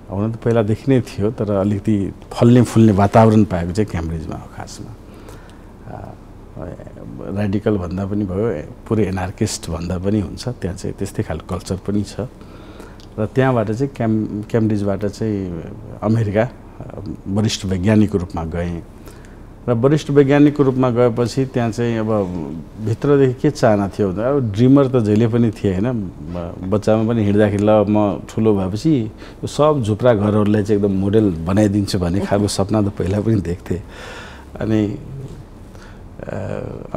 Speaker 7: हुन त पहिलादेखि नै थियो तर अलिकति फल्ने फुल्ने वातावरण पाएको चाहिँ क्याम्ब्रिजमा हो खासमा। रेडिकल भन्दा पनि भयो पुरै एनार्किस्ट भन्दा पनि हुन्छ त्यहाँ चाहिँ त्यस्तै खालको कल्चर पनि छ। र त्यहाँबाट चाहिँ क्याम क्याम्ब्रिजबाट चाहिँ अमेरिका वरिष्ठ वैज्ञानिकको रूपमा गएँ। र वरिष्ठ वैज्ञानिकको रूपमा गएपछि त्यहाँ चाहिँ अब भित्रदेखि के चाहना थियो भन्दा अब ड्रिमर त जहिले पनि थिए होइन? बच्चामा पनि हिँड्दाखेरि ल म ठुलो भएपछि यो सब झुप्रा घरहरूलाई चाहिँ एकदम मोडेल बनाइदिन्छु भन्ने खालको सपना त पहिला पनि देख्थेँ। अनि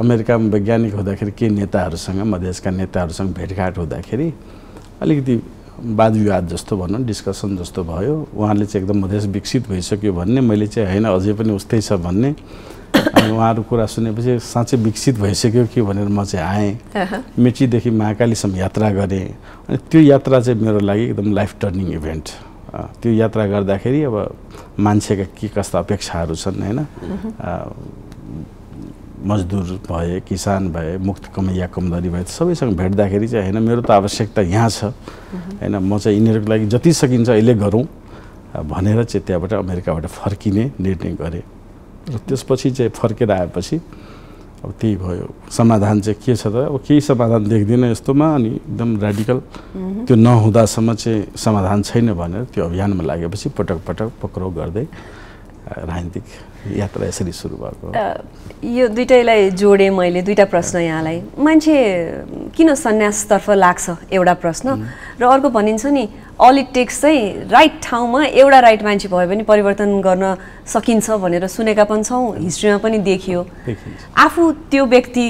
Speaker 7: अमेरिकामा वैज्ञानिक हुँदाखेरि केही नेताहरूसँग मधेसका नेताहरूसँग भेटघाट हुँदाखेरि अलिकति वाद विवाद जस्तो भनौँ डिस्कसन जस्तो भयो। उहाँले चाहिँ एकदम मधेस विकसित भइसक्यो भन्ने मैले चाहिँ होइन अझै पनि उस्तै छ भन्ने। अनि उहाँहरू कुरा सुनेपछि साँच्चै विकसित भइसक्यो कि भनेर म चाहिँ आएँ। मेचीदेखि महाकालीसम्म यात्रा गरेँ। अनि त्यो यात्रा चाहिँ मेरो लागि एकदम लाइफ टर्निङ इभेन्ट त्यो यात्रा गर्दाखेरि अब मान्छेका के कस्ता अपेक्षाहरू छन् होइन? मजदुर भए किसान भए मुक्त कमैया कमदारी भए सबैसँग भेट्दाखेरि चाहिँ होइन मेरो त आवश्यकता यहाँ छ। होइन म चाहिँ यिनीहरूको लागि जति सकिन्छ अहिले गरौँ भनेर चाहिँ त्यहाँबाट अमेरिकाबाट फर्किने निर्णय गरेँ। र त्यसपछि चाहिँ फर्केर आएपछि अब त्यही भयो। समाधान चाहिँ के छ त? अब केही समाधान देख्दिनँ यस्तोमा अनि एकदम रेडिकल त्यो नहुँदासम्म चाहिँ समाधान छैन भनेर त्यो अभियानमा लागेपछि पटक पटक पक्राउ गर्दै राजनीतिक यात्रा यसरी सुरु भएको?
Speaker 2: यो दुइटैलाई जोडेँ मैले दुईवटा प्रश्न यहाँलाई। मान्छे किन सन्यासतर्फ लाग्छ एउटा प्रश्न? र अर्को भनिन्छ नि अल इट टेक्स चाहिँ राइट ठाउँमा एउटा राइट मान्छे भयो भने परिवर्तन गर्न सकिन्छ भनेर सुनेका पनि छौँ हिस्ट्रीमा पनि देखियो। आफू त्यो व्यक्ति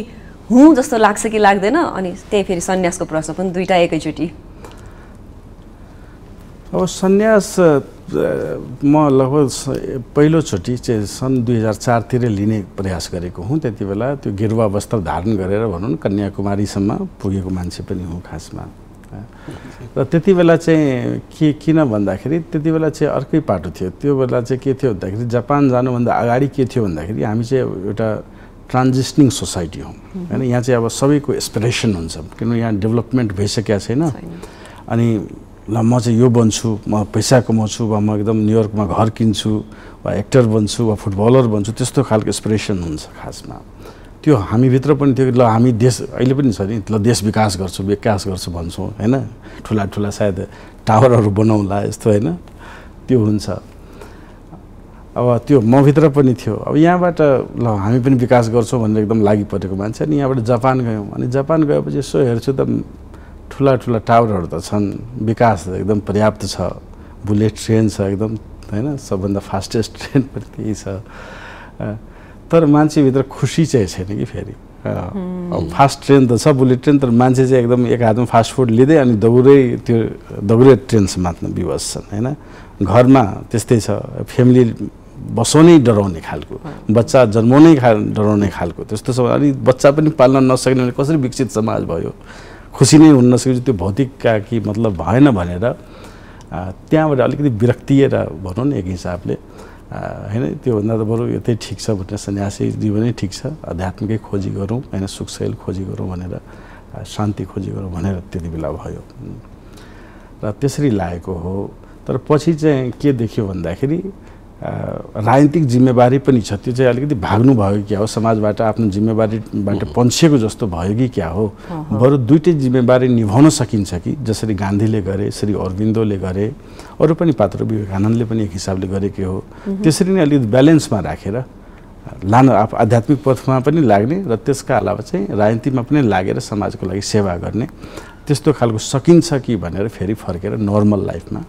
Speaker 2: हुँ जस्तो लाग्छ कि लाग्दैन? अनि त्यही फेरि सन्यासको प्रश्न पनि दुइटा एकैचोटि।
Speaker 7: अब सन्यास म लगभग पहिलोचोटि चाहिँ सन् दुई हजार चारतिर लिने प्रयास गरेको हुँ। त्यति बेला त्यो गेरुवा वस्त्र धारण गरेर भनौँ न कन्याकुमारीसम्म पुगेको मान्छे पनि हुँ खासमा। र त्यति बेला चाहिँ के किन भन्दाखेरि त्यति बेला चाहिँ अर्कै पाटो थियो। त्यो बेला चाहिँ के थियो भन्दाखेरि जापान जानुभन्दा अगाडि के थियो भन्दाखेरि हामी चाहिँ एउटा ट्रान्जिसनिङ सोसाइटी हौँ। होइन यहाँ चाहिँ अब सबैको एसपिरेसन हुन्छ। किनभने यहाँ डेभलपमेन्ट भइसकेको छैन। अनि ल म चाहिँ यो बन्छु म पैसा कमाउँछु वा म एकदम न्युयोर्कमा घर किन्छु वा एक्टर बन्छु वा फुटबलर बन्छु त्यस्तो खालको एसपिरेसन हुन्छ खासमा। त्यो हामीभित्र पनि थियो ल हामी देश अहिले पनि छ नि ल देश विकास गर्छु विकास गर्छु भन्छौँ होइन? ठुला ठुला सायद टावरहरू बनाउँला यस्तो होइन? त्यो हुन्छ। अब त्यो मभित्र पनि थियो। अब यहाँबाट ल हामी पनि विकास गर्छौँ भनेर एकदम लागि परेको मान्छे अनि यहाँबाट जापान गयौँ। अनि जापान गएपछि यसो हेर्छु त ठुला ठुला टावरहरू त छन्। विकास एकदम पर्याप्त छ। बुलेट ट्रेन छ एकदम होइन? सबभन्दा फास्टेस्ट ट्रेन <laughs> पनि त्यही छ। तर मान्छेभित्र खुसी चाहिँ छैन कि फेरि? फास्ट ट्रेन त छ बुलेट ट्रेन तर मान्छे चाहिँ एकदम एक हातमा फास्ट फुड लिँदै अनि दौडै त्यो दौडे ट्रेन समात्न विवश छन् होइन? घरमा त्यस्तै छ। फ्यामिली बसाउनै डराउने खालको। बच्चा जन्माउनै खा डराउने खालको। त्यस्तो छ अनि बच्चा पनि पाल्न नसक्ने कसरी विकसित समाज भयो? खुसी नै हुन नसकेपछि त्यो भौतिकका कि मतलब भएन भनेर त्यहाँबाट अलिकति विरक्तिएर भनौँ न एक हिसाबले होइन त्योभन्दा त बरु यतै ठिक छ भनेर सन्यासी जीवनै ठिक छ आध्यात्मिकै खोजी गरौँ होइन सुखशैल खोजी गरौँ भनेर शान्ति खोजी गरौँ भनेर त्यति बेला भयो। र त्यसरी लागेको हो। तर पछि चाहिँ के देखियो भन्दाखेरि राजनीतिक जिम्मेवारी पनि छ। त्यो चाहिँ अलिकति भाग्नु भयो क्या हो। समाजबाट आफ्नो जिम्मेवारीबाट पन्छिएको जस्तो भयो कि क्या हो? बरु दुइटै जिम्मेवारी निभाउन सकिन्छ कि? जसरी गान्धीले गरे श्री अरविन्दोले गरे अरू पनि पात्र विवेकानन्दले पनि एक हिसाबले गरेकै हो। त्यसरी नै अलिकति ब्यालेन्समा राखेर लान आफ आध्यात्मिक पथमा पनि लाग्ने र त्यसका अलावा चाहिँ राजनीतिमा पनि लागेर समाजको लागि सेवा गर्ने त्यस्तो खालको सकिन्छ कि भनेर फेरि फर्केर नर्मल लाइफमा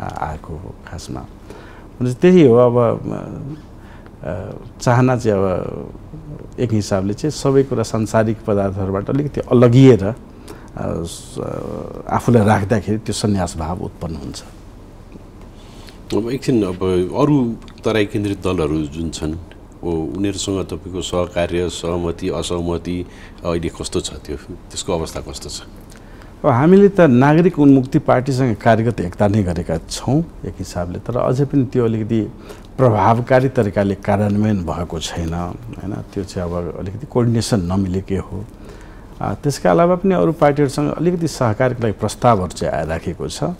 Speaker 7: आएको हो खासमा। त्यही हो अब चाहना चाहिँ अब एक हिसाबले चाहिँ सबै कुरा सांसारिक पदार्थहरूबाट अलिकति अलगिएर आफूलाई राख्दाखेरि त्यो सन्यास भाव उत्पन्न हुन्छ।
Speaker 3: अब एकछिन अब अरू तराई केन्द्रित दलहरू जुन छन् ओ उनीहरूसँग तपाईँको सहकार्य सहमति असहमति अहिले कस्तो छ त्यो? त्यसको अवस्था कस्तो छ?
Speaker 7: अब हामीले त नागरिक उन्मुक्ति पार्टीसँग कार्यगत एकता नै गरेका छौँ एक हिसाबले। तर अझै पनि त्यो अलिकति प्रभावकारी तरिकाले कार्यान्वयन भएको छैन होइन? त्यो चाहिँ अब अलिकति कोर्डिनेसन नमिलेकै हो। त्यसका अलावा पनि अरू पार्टीहरूसँग अलिकति सहकारको लागि प्रस्तावहरू चाहिँ आइराखेको छ।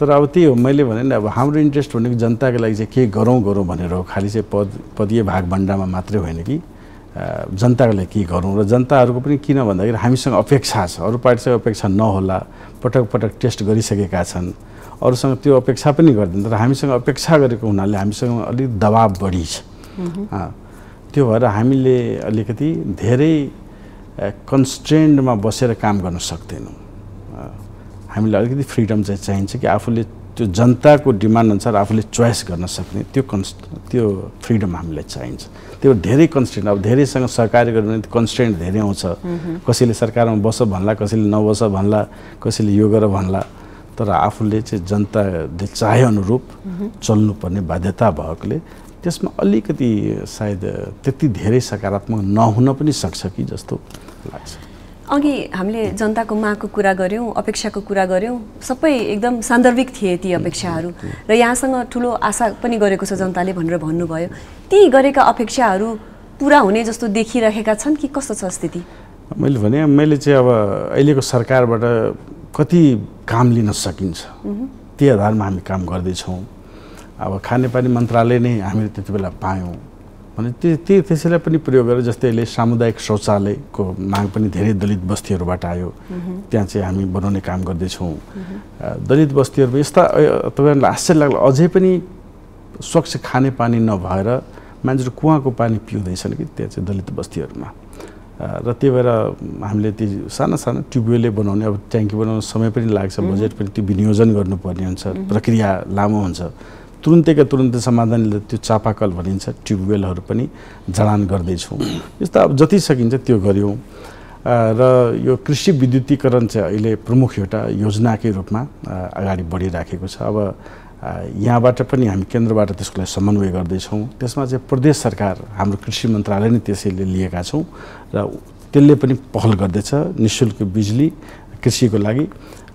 Speaker 7: तर अब त्यही हो मैले भने नि अब हाम्रो इन्ट्रेस्ट भनेको जनताको लागि चाहिँ के गरौँ गरौँ भनेर हो। खालि चाहिँ पद पदीय भागभण्डामा मात्रै होइन कि? लागि के गरौँ र जनताहरूको पनि किन भन्दाखेरि हामीसँग अपेक्षा छ। अरू पार्टीसँग अपेक्षा नहोला पटक पटक टेस्ट गरिसकेका छन्। अरूसँग त्यो अपेक्षा पनि गर्दैन तर हामीसँग अपेक्षा गरेको हुनाले हामीसँग अलिक दबाब बढी छ। त्यो भएर हामीले अलिकति धेरै कन्स्ट्रेन्डमा बसेर काम गर्न सक्दैनौँ। हामीलाई अलिकति फ्रिडम चाहिँ चाहिन्छ कि आफूले त्यो जनताको डिमान्ड अनुसार आफूले चोइस गर्न सक्ने त्यो कन्स त्यो फ्रिडम हामीलाई चाहिन्छ। त्यो धेरै कन्स्टेन्ट अब धेरैसँग सहकार्य गर्यो भने कन्स्टेन्ट धेरै आउँछ। कसैले सरकारमा बस भन्ला कसैले नबस भन्ला कसैले यो गर भन्ला तर आफूले चाहिँ जनताले चाहे अनुरूप चल्नुपर्ने बाध्यता भएकोले त्यसमा अलिकति सायद त्यति धेरै सकारात्मक नहुन पनि सक्छ कि जस्तो लाग्छ।
Speaker 2: अघि हामीले जनताको मागको कुरा गऱ्यौँ अपेक्षाको कुरा गऱ्यौँ सबै एकदम सान्दर्भिक थिए ती अपेक्षाहरू। र यहाँसँग ठुलो आशा पनि गरेको छ जनताले भनेर भन्नुभयो। ती गरेका अपेक्षाहरू पुरा हुने जस्तो देखिरहेका छन् कि कस्तो छ स्थिति?
Speaker 7: मैले भने मैले चाहिँ अब अहिलेको सरकारबाट कति काम लिन सकिन्छ त्यही आधारमा हामी काम गर्दैछौँ। अब खानेपानी मन्त्रालय नै हामीले त्यति बेला पायौँ। भने त्यो त्यो त्यसैलाई पनि प्रयोग गरेर जस्तै अहिले सामुदायिक शौचालयको माग पनि धेरै दलित बस्तीहरूबाट आयो। त्यहाँ चाहिँ हामी बनाउने काम गर्दैछौँ। दलित बस्तीहरूमा यस्ता तपाईँहरूलाई आश्चर्य लाग्ला अझै पनि स्वच्छ खानेपानी नभएर मान्छेहरू कुवाको पानी पिउँदैछन् कि त्यहाँ चाहिँ दलित बस्तीहरूमा। र त्यही भएर हामीले ती साना साना ट्युबवेलै बनाउने अब ट्याङ्की बनाउन समय पनि लाग्छ बजेट पनि त्यो विनियोजन गर्नुपर्ने हुन्छ प्रक्रिया लामो हुन्छ। तुरुन्तैका तुरुन्तै समाधान त्यो चापाकल भनिन्छ ट्युबवेलहरू पनि जडान गर्दैछौँ। यस्तो अब जति सकिन्छ त्यो गऱ्यौँ। र यो कृषि विद्युतीकरण चाहिँ अहिले प्रमुख एउटा योजनाकै रूपमा अगाडि बढिराखेको छ। अब यहाँबाट पनि हामी केन्द्रबाट त्यसको लागि समन्वय गर्दैछौँ। त्यसमा चाहिँ प्रदेश सरकार हाम्रो कृषि मन्त्रालय नै त्यसैले लिएका छौँ। र त्यसले पनि पहल गर्दैछ नि शुल्क बिजुली कृषिको लागि।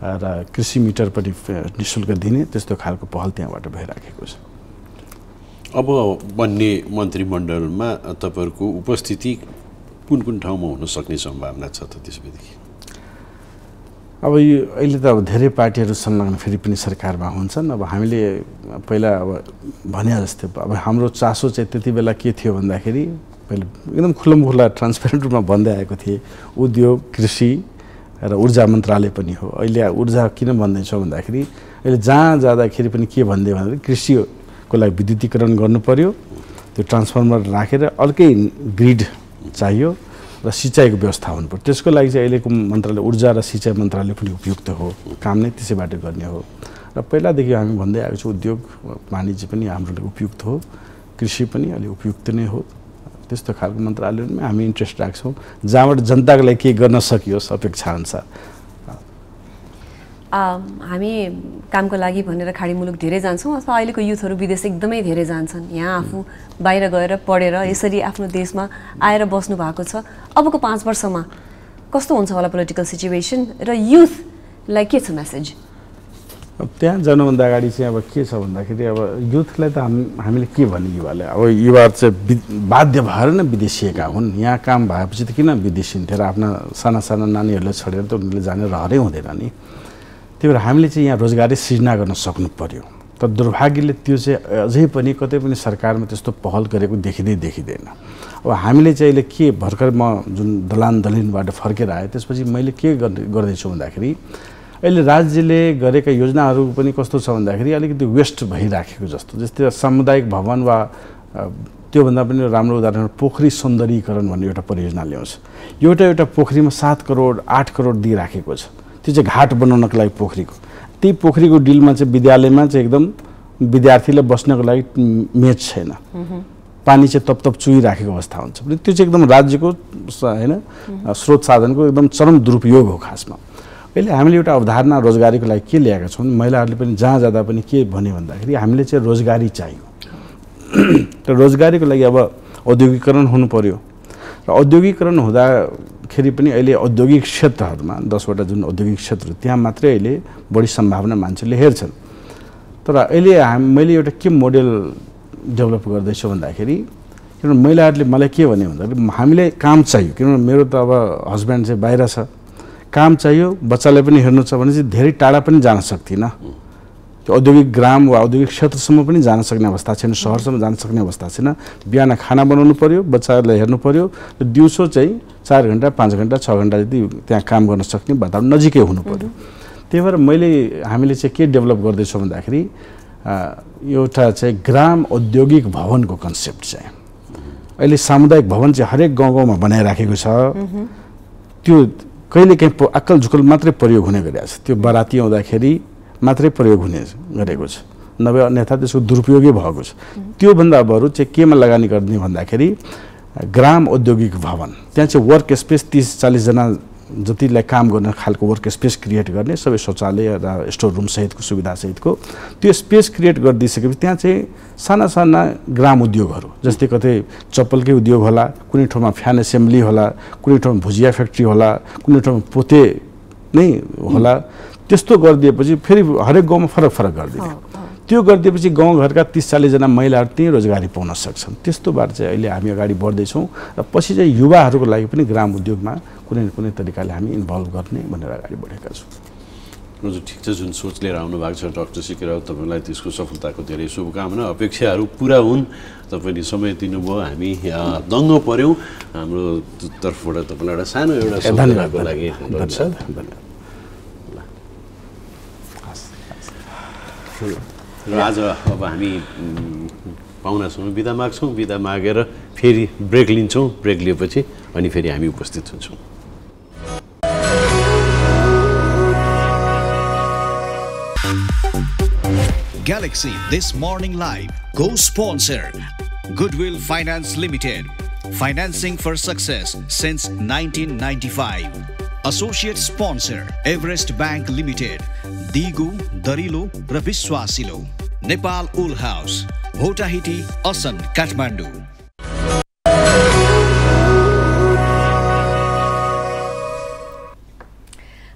Speaker 7: र कृषि मिटर पनि नि शुल्क दिने त्यस्तो खालको पहल त्यहाँबाट भइराखेको छ।
Speaker 3: अब बन्ने मन्त्रीमण्डलमा तपाईँहरूको उपस्थिति कुन कुन ठाउँमा हुन सक्ने सम्भावना छ त त्यसपछि
Speaker 7: अब यो अहिले त अब धेरै पार्टीहरू संलग्न फेरि पनि सरकारमा हुन्छन्। अब हामीले पहिला अब भने जस्तै अब हाम्रो चासो चाहिँ त्यति बेला के थियो भन्दाखेरि पहिले एकदम खुल्लम खुल्ला ट्रान्सपेरेन्ट रूपमा भन्दै आएको थिएँ। उद्योग कृषि र ऊर्जा मन्त्रालय पनि हो। अहिले ऊर्जा किन भन्दैछौँ भन्दाखेरि अहिले जहाँ जाँदाखेरि पनि के भन्दै भन्दाखेरि कृषिको लागि विद्युतीकरण गर्नु पर्यो त्यो ट्रान्सफर्मर राखेर अर्कै ग्रिड चाहियो र सिँचाइको व्यवस्था हुनु पर्यो। त्यसको लागि चाहिँ अहिलेको मन्त्रालय ऊर्जा र सिँचाइ मन्त्रालय पनि उपयुक्त हो। काम नै त्यसैबाट गर्ने हो। र पहिलादेखि हामी भन्दै आएको छौँ उद्योग वाणिज्य पनि हाम्रो लागि उपयुक्त हो। कृषि पनि अलि उपयुक्त नै हो। त्यस्तो खालको मन्त्रालयमा हामी इन्ट्रेस्ट राख्छौँ। जहाँबाट जनताको लागि केही गर्न सकियोस् अपेक्षा अनुसार
Speaker 2: आम, हामी कामको लागि भनेर खाडी मुलुक धेरै जान्छौँ। अथवा अहिलेको युथहरू विदेश एकदमै धेरै जान्छन्। यहाँ आफू बाहिर गएर पढेर यसरी आफ्नो देशमा आएर बस्नु भएको छ। अबको पाँच वर्षमा कस्तो हुन्छ होला पोलिटिकल सिचुएसन र युथलाई के छ मेसेज
Speaker 7: अब त्यहाँ जानुभन्दा अगाडि चाहिँ अब के छ भन्दाखेरि अब युथलाई त हाम हामीले के भने युवालाई? अब युवाहरू चाहिँ बाध्य भएर नै विदेशिएका हुन्। यहाँ काम भएपछि त किन विदेशी हुन्थ्यो र आफ्ना साना साना नानीहरूलाई छोडेर त उनीहरूले जाने रहरै हुँदैन नि? त्यही भएर हामीले चाहिँ यहाँ रोजगारी सृजना गर्न सक्नु पर्यो तर दुर्भाग्यले त्यो चाहिँ अझै पनि कतै पनि सरकारमा त्यस्तो पहल गरेको देखिँदै देखिँदैन। अब हामीले चाहिँ अहिले के भर्खर म जुन दलान दलिनबाट फर्केर आएँ त्यसपछि मैले के गर्दैछु भन्दाखेरि अहिले राज्यले गरेका योजनाहरू पनि कस्तो छ भन्दाखेरि अलिकति वेस्ट भइराखेको जस्तो जस्तै सामुदायिक भवन वा त्योभन्दा पनि राम्रो उदाहरण पोखरी सौन्दर्यीकरण भन्ने एउटा परियोजना ल्याउँछ। एउटा एउटा पोखरीमा सात करोड आठ करोड दिइराखेको छ। त्यो चाहिँ घाट बनाउनको लागि पोखरीको। त्यही पोखरीको डिलमा चाहिँ विद्यालयमा चाहिँ एकदम विद्यार्थीले बस्नको लागि मेच छैन। पानी चाहिँ तप तप चुहिराखेको अवस्था हुन्छ। त्यो चाहिँ एकदम राज्यको होइन स्रोत साधनको एकदम चरम दुरुपयोग हो खासमा। अहिले हामीले एउटा अवधारणा रोजगारीको लागि के ल्याएका छौँ? महिलाहरूले पनि जहाँ जाँदा पनि के भन्यो भन्दाखेरि हामीले चाहिँ रोजगारी चाहियो। <clears throat> र रोजगारीको लागि अब औद्योगिकरण हुनु पर्यो। र औद्योगिकरण हुँदाखेरि पनि अहिले औद्योगिक क्षेत्रहरूमा दसवटा जुन औद्योगिक क्षेत्र त्यहाँ मात्रै अहिले बढी सम्भावना मान्छेले हेर्छन्। तर अहिले हाम मैले एउटा के मोडेल डेभलप गर्दैछु भन्दाखेरि किनभने महिलाहरूले मलाई के भन्यो भन्दाखेरि हामीले काम चाहियो। किनभने मेरो त अब हस्बेन्ड चाहिँ बाहिर छ। काम चाहियो बच्चालाई पनि हेर्नु छ भने चाहिँ धेरै टाढा पनि जान सक्दिनँ त्यो औद्योगिक ग्राम वा औद्योगिक क्षेत्रसम्म पनि जान सक्ने अवस्था छैन सहरसम्म जान सक्ने अवस्था छैन। बिहान खाना बनाउनु पर्यो बच्चाहरूलाई हेर्नु पर्यो र दिउँसो चाहिँ चार घन्टा पाँच घन्टा छ घन्टा जति त्यहाँ काम गर्न सक्ने वातावरण नजिकै हुनु पर्यो। त्यही भएर मैले हामीले चाहिँ के डेभलप गर्दैछौँ भन्दाखेरि एउटा चाहिँ ग्राम औद्योगिक भवनको कन्सेप्ट चाहिँ। अहिले सामुदायिक भवन चाहिँ हरेक गाउँ गाउँमा बनाइराखेको छ। त्यो कहिले काहीँ प- अक्कल झुक्कल मात्रै प्रयोग हुने गरेको छ। त्यो बराती आउँदाखेरि मात्रै प्रयोग हुने गरेको छ। नभए अन्यथा त्यसको दुरुपयोगै भएको छ। त्योभन्दा बरु चाहिँ केमा लगानी गर्ने भन्दाखेरि ग्राम औद्योगिक भवन। त्यहाँ चाहिँ वर्क स्पेस तिस चालिसजना जतिलाई काम गर्न खालको वर्क स्पेस क्रिएट गर्ने सबै शौचालय र स्टोर रुम सहितको सुविधा सहितको त्यो स्पेस क्रिएट गरिदिइसकेपछि त्यहाँ चाहिँ साना साना ग्राम उद्योगहरू जस्तै कतै चप्पलकै उद्योग होला कुनै ठाउँमा फ्यान एसेम्ब्ली होला कुनै ठाउँमा भुजिया फ्याक्ट्री होला कुनै ठाउँमा पोते नै होला त्यस्तो गरिदिएपछि फेरि हरेक गाउँमा फरक फरक गरिदिने त्यो गरिदिएपछि गाउँघरका तिस चालिसजना महिलाहरू त्यहीँ रोजगारी पाउन सक्छन्। त्यस्तोबाट चाहिँ अहिले हामी अगाडि बढ्दैछौँ र पछि चाहिँ युवाहरूको लागि पनि ग्राम उद्योगमा कुनै न कुनै तरिकाले हामी इन्भल्भ गर्ने भनेर अगाडि बढेका छौँ।
Speaker 3: हजुर ठिक छ जुन सोच लिएर आउनु भएको छ डक्टर सिके राउत तपाईँलाई त्यसको सफलताको धेरै शुभकामना अपेक्षाहरू पुरा हुन्। तपाईँले समय दिनुभयो हामी दङ्ग पऱ्यौँ हाम्रो तर्फबाट तपाईँलाई एउटा सानो एउटा
Speaker 7: ए, धन्यवाद
Speaker 3: सफलताको लागि
Speaker 7: धन्यवाद
Speaker 3: र आज अब हामी पाहुनासँग बिदा माग्छौँ बिदा मागेर फेरि ब्रेक लिन्छौँ ब्रेक लिएपछि अनि फेरि हामी उपस्थित हुन्छौँ
Speaker 1: Galaxy This Morning Live co-sponsor Goodwill Finance Limited financing for success since 1995 associate sponsor Everest Bank Limited दिगो दरिलो र विश्वासिलो नेपाल उल हाउस भोटाहिटी असन काठमाडौँ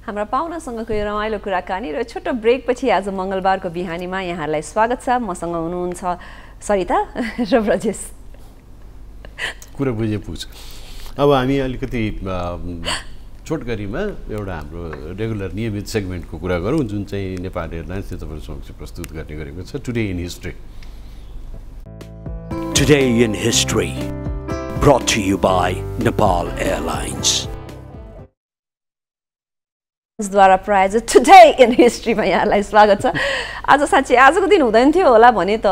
Speaker 2: हाम्रा पाहुनासँगको यो रमाइलो कुराकानी र छोटो ब्रेकपछि आज मङ्गलबारको बिहानीमा यहाँहरूलाई स्वागत छ। मसँग हुनुहुन्छ सरिता <laughs> र ब्रजेश।
Speaker 3: कुरा बुझे पुग्छ अब हामी अलिकति छोटकरीमा एउटा हाम्रो रेगुलर नियमित सेगमेन्टको कुरा गरौँ जुन चाहिँ नेपाल एयरलाइन्सले तपाईँहरू समक्ष प्रस्तुत गर्ने गरेको छ today in history
Speaker 5: Today in History. Brought to you by Nepal Airlines.
Speaker 2: द्वारा प्रायोजित टुडे इन हिस्ट्रीमा यहाँलाई स्वागत छ आज साँच्ची आजको दिन हुँदैन थियो होला भने त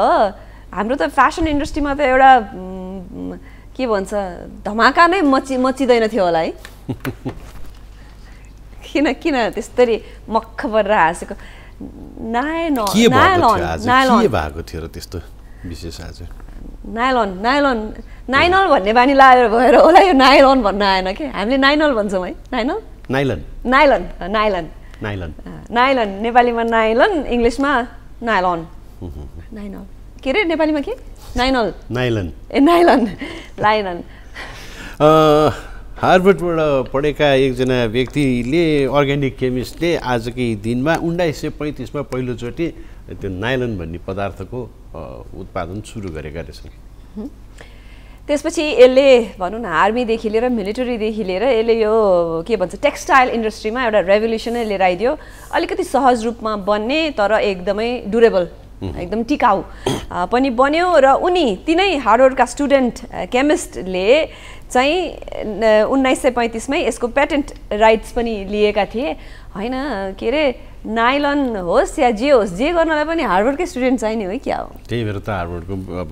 Speaker 2: हाम्रो त फेसन इन्डस्ट्रीमा त एउटा के भन्छ धमाका नै मचि मचिँदैन थियो होला है <laughs> किन किन त्यस्तरी मक्ख परेर हाँसेको? नायलन नायलन
Speaker 3: त्यस्तो विशेष आज?
Speaker 2: नाइलन नाइलन नाइनल भन्ने बानी लागेर भएर होला यो नाइलन भन्न आएन कि? हामीले नाइनल भन्छौँ है। नाइनल
Speaker 3: nylon
Speaker 2: nylon nylon
Speaker 3: nylon
Speaker 2: nylon नेपालीमा नाइलन इङ्ग्लिसमा नाइलन नाइनल के अरे नेपालीमा के? नाइनल
Speaker 3: नाइलन
Speaker 2: ए नाइलन लाइलन
Speaker 3: अ, हार्वर्डबाट पढेका एकजना व्यक्तिले अर्ग्यानिक केमिस्टले आजकै दिनमा उन्नाइस सय पैँतिसमा पहिलोचोटि त्यो नाइलन भन्ने पदार्थको उत्पादन सुरु गरेका रहेछन्।
Speaker 2: त्यसपछि यसले भनौँ न आर्मीदेखि लिएर मिलिटरीदेखि लिएर यसले यो के भन्छ टेक्सटाइल इन्डस्ट्रीमा एउटा रेभोल्युसनै लिएर आइदियो अलिकति सहज रूपमा बन्ने तर एकदमै डुरेबल एकदम टिकाउ पनि बन्यो। र उनी तिनै हार्डवर्डका स्टुडेन्ट केमिस्टले चाहिँ उन्नाइस सय पैँतिसमै यसको पेटेन्ट राइट्स पनि लिएका थिए। होइन के अरे नाइलन होस् या जे होस् जे गर्नलाई पनि हार्डवर्डकै स्टुडेन्ट चाहिने हो क्या हो?
Speaker 3: त्यही भएर त हार्वर्डको अब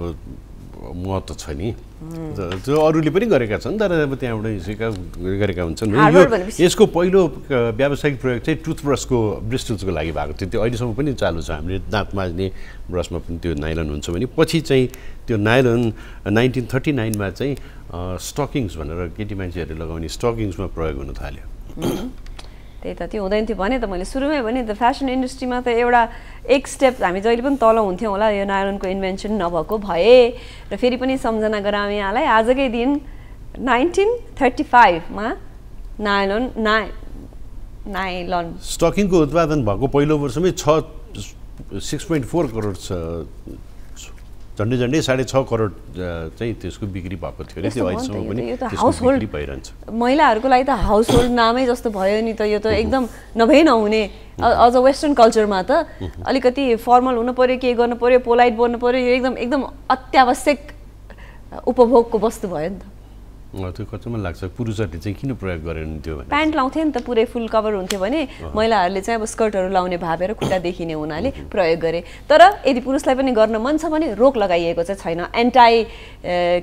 Speaker 3: महत्त्व छ नि। ज- अरूले पनि गरेका छन् तर अब त्यहाँबाट स्वीकार गरेका हुन्छन्। यो- यसको पहिलो व्यावसायिक प्रयोग चाहिँ टुथब्रसको ब्रिस्टल्सको लागि भएको थियो। त्यो अहिलेसम्म पनि चालु छ। हामीले दाँत माज्ने ब्रसमा पनि त्यो नाइलन हुन्छ भने पछि चाहिँ त्यो नाइलन नाइन्टिन थर्टी नाइनमा चाहिँ स्टकिङ्स भनेर केटी मान्छेहरूले लगाउने स्टकिङ्समा प्रयोग हुन थाल्यो।
Speaker 2: त्यही त त्यो हुँदैन थियो भने त मैले सुरुमै भने त फेसन इन्डस्ट्रीमा त एउटा एक स्टेप हामी जहिले पनि तल हुन्थ्यौँ होला यो नायलनको इन्भेन्सन नभएको भए। र फेरि पनि सम्झना गराउँ यहाँलाई आजकै दिन नाइन्टिन थर्टी फाइभमा नायलन ना नाइलन
Speaker 3: स्टकिङको उत्पादन भएको पहिलो वर्षमै छ सिक्स पोइन्ट फोर करोड छ। झन्डै झन्डै साढे छ करोड चाहिँ त्यसको बिक्री भएको थियो अरे त्यो अहिलेसम्म पनि भइरहन्छ।
Speaker 2: महिलाहरूको लागि त हाउस होल्ड नामै जस्तो भयो नि त यो त एकदम नभई नहुने। अझ वेस्टर्न कल्चरमा त अलिकति फर्मल हुनु पऱ्यो के गर्नु पऱ्यो पोलाइट बन्नु पऱ्यो यो एकदम एकदम अत्यावश्यक उपभोगको वस्तु भयो नि त।
Speaker 3: त्यो कच्चामा लाग्छ? पुरुषहरूले चाहिँ किन प्रयोग गरेन त्यो
Speaker 2: प्यान्ट लाउँथे नि त पुरै फुल कभर हुन्थ्यो भने महिलाहरूले चाहिँ अब स्कर्टहरू लाउने भावेर खुट्टा देखिने हुनाले प्रयोग गरे। तर यदि पुरुषलाई पनि गर्न मन छ भने रोक लगाइएको चाहिँ छैन। एन्टाई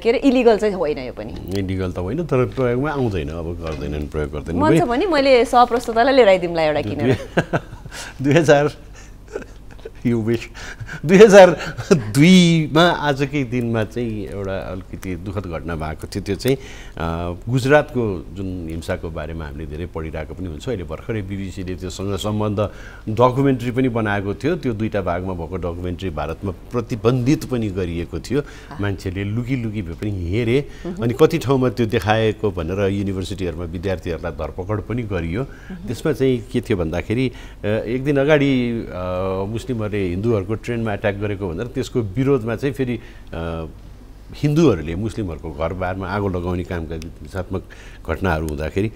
Speaker 2: के अरे इलिगल चाहिँ होइन यो पनि।
Speaker 3: इन्डिगल त होइन तर प्रयोगमा आउँदैन अब गर्दैनन् प्रयोग गर्दैनन्।
Speaker 2: मन छ भने मैले सहप्रस्तुतालाई लिएर आइदिउँला एउटा किनेर।
Speaker 3: दुई हजार यो विश दुई हजार दुईमा आजकै दिनमा चाहिँ एउटा अलिकति दुःखद घटना भएको थियो। त्यो चाहिँ गुजरातको जुन हिंसाको बारेमा हामीले धेरै पढिरहेको पनि हुन्छ। अहिले भर्खरै बिबिसीले त्योसँग सम्बन्ध डकुमेन्ट्री पनि बनाएको थियो। त्यो दुईवटा भागमा भएको डकुमेन्ट्री भारतमा प्रतिबन्धित पनि गरिएको थियो। मान्छेले लुकी लुकी भए पनि हेरे अनि कति ठाउँमा त्यो देखाएको भनेर युनिभर्सिटीहरूमा विद्यार्थीहरूलाई धरपकड पनि गरियो। त्यसमा चाहिँ के थियो भन्दाखेरि एक दिन अगाडि अ, मुस्लिमहरूले हिन्दूहरूको ट्रेनमा एट्याक गरेको भनेर त्यसको विरोधमा चाहिँ फेरि हिन्दूहरूले मुस्लिमहरूको घरबारमा आगो लगाउने कामका हिंसात्मक घटनाहरू हुँदाखेरि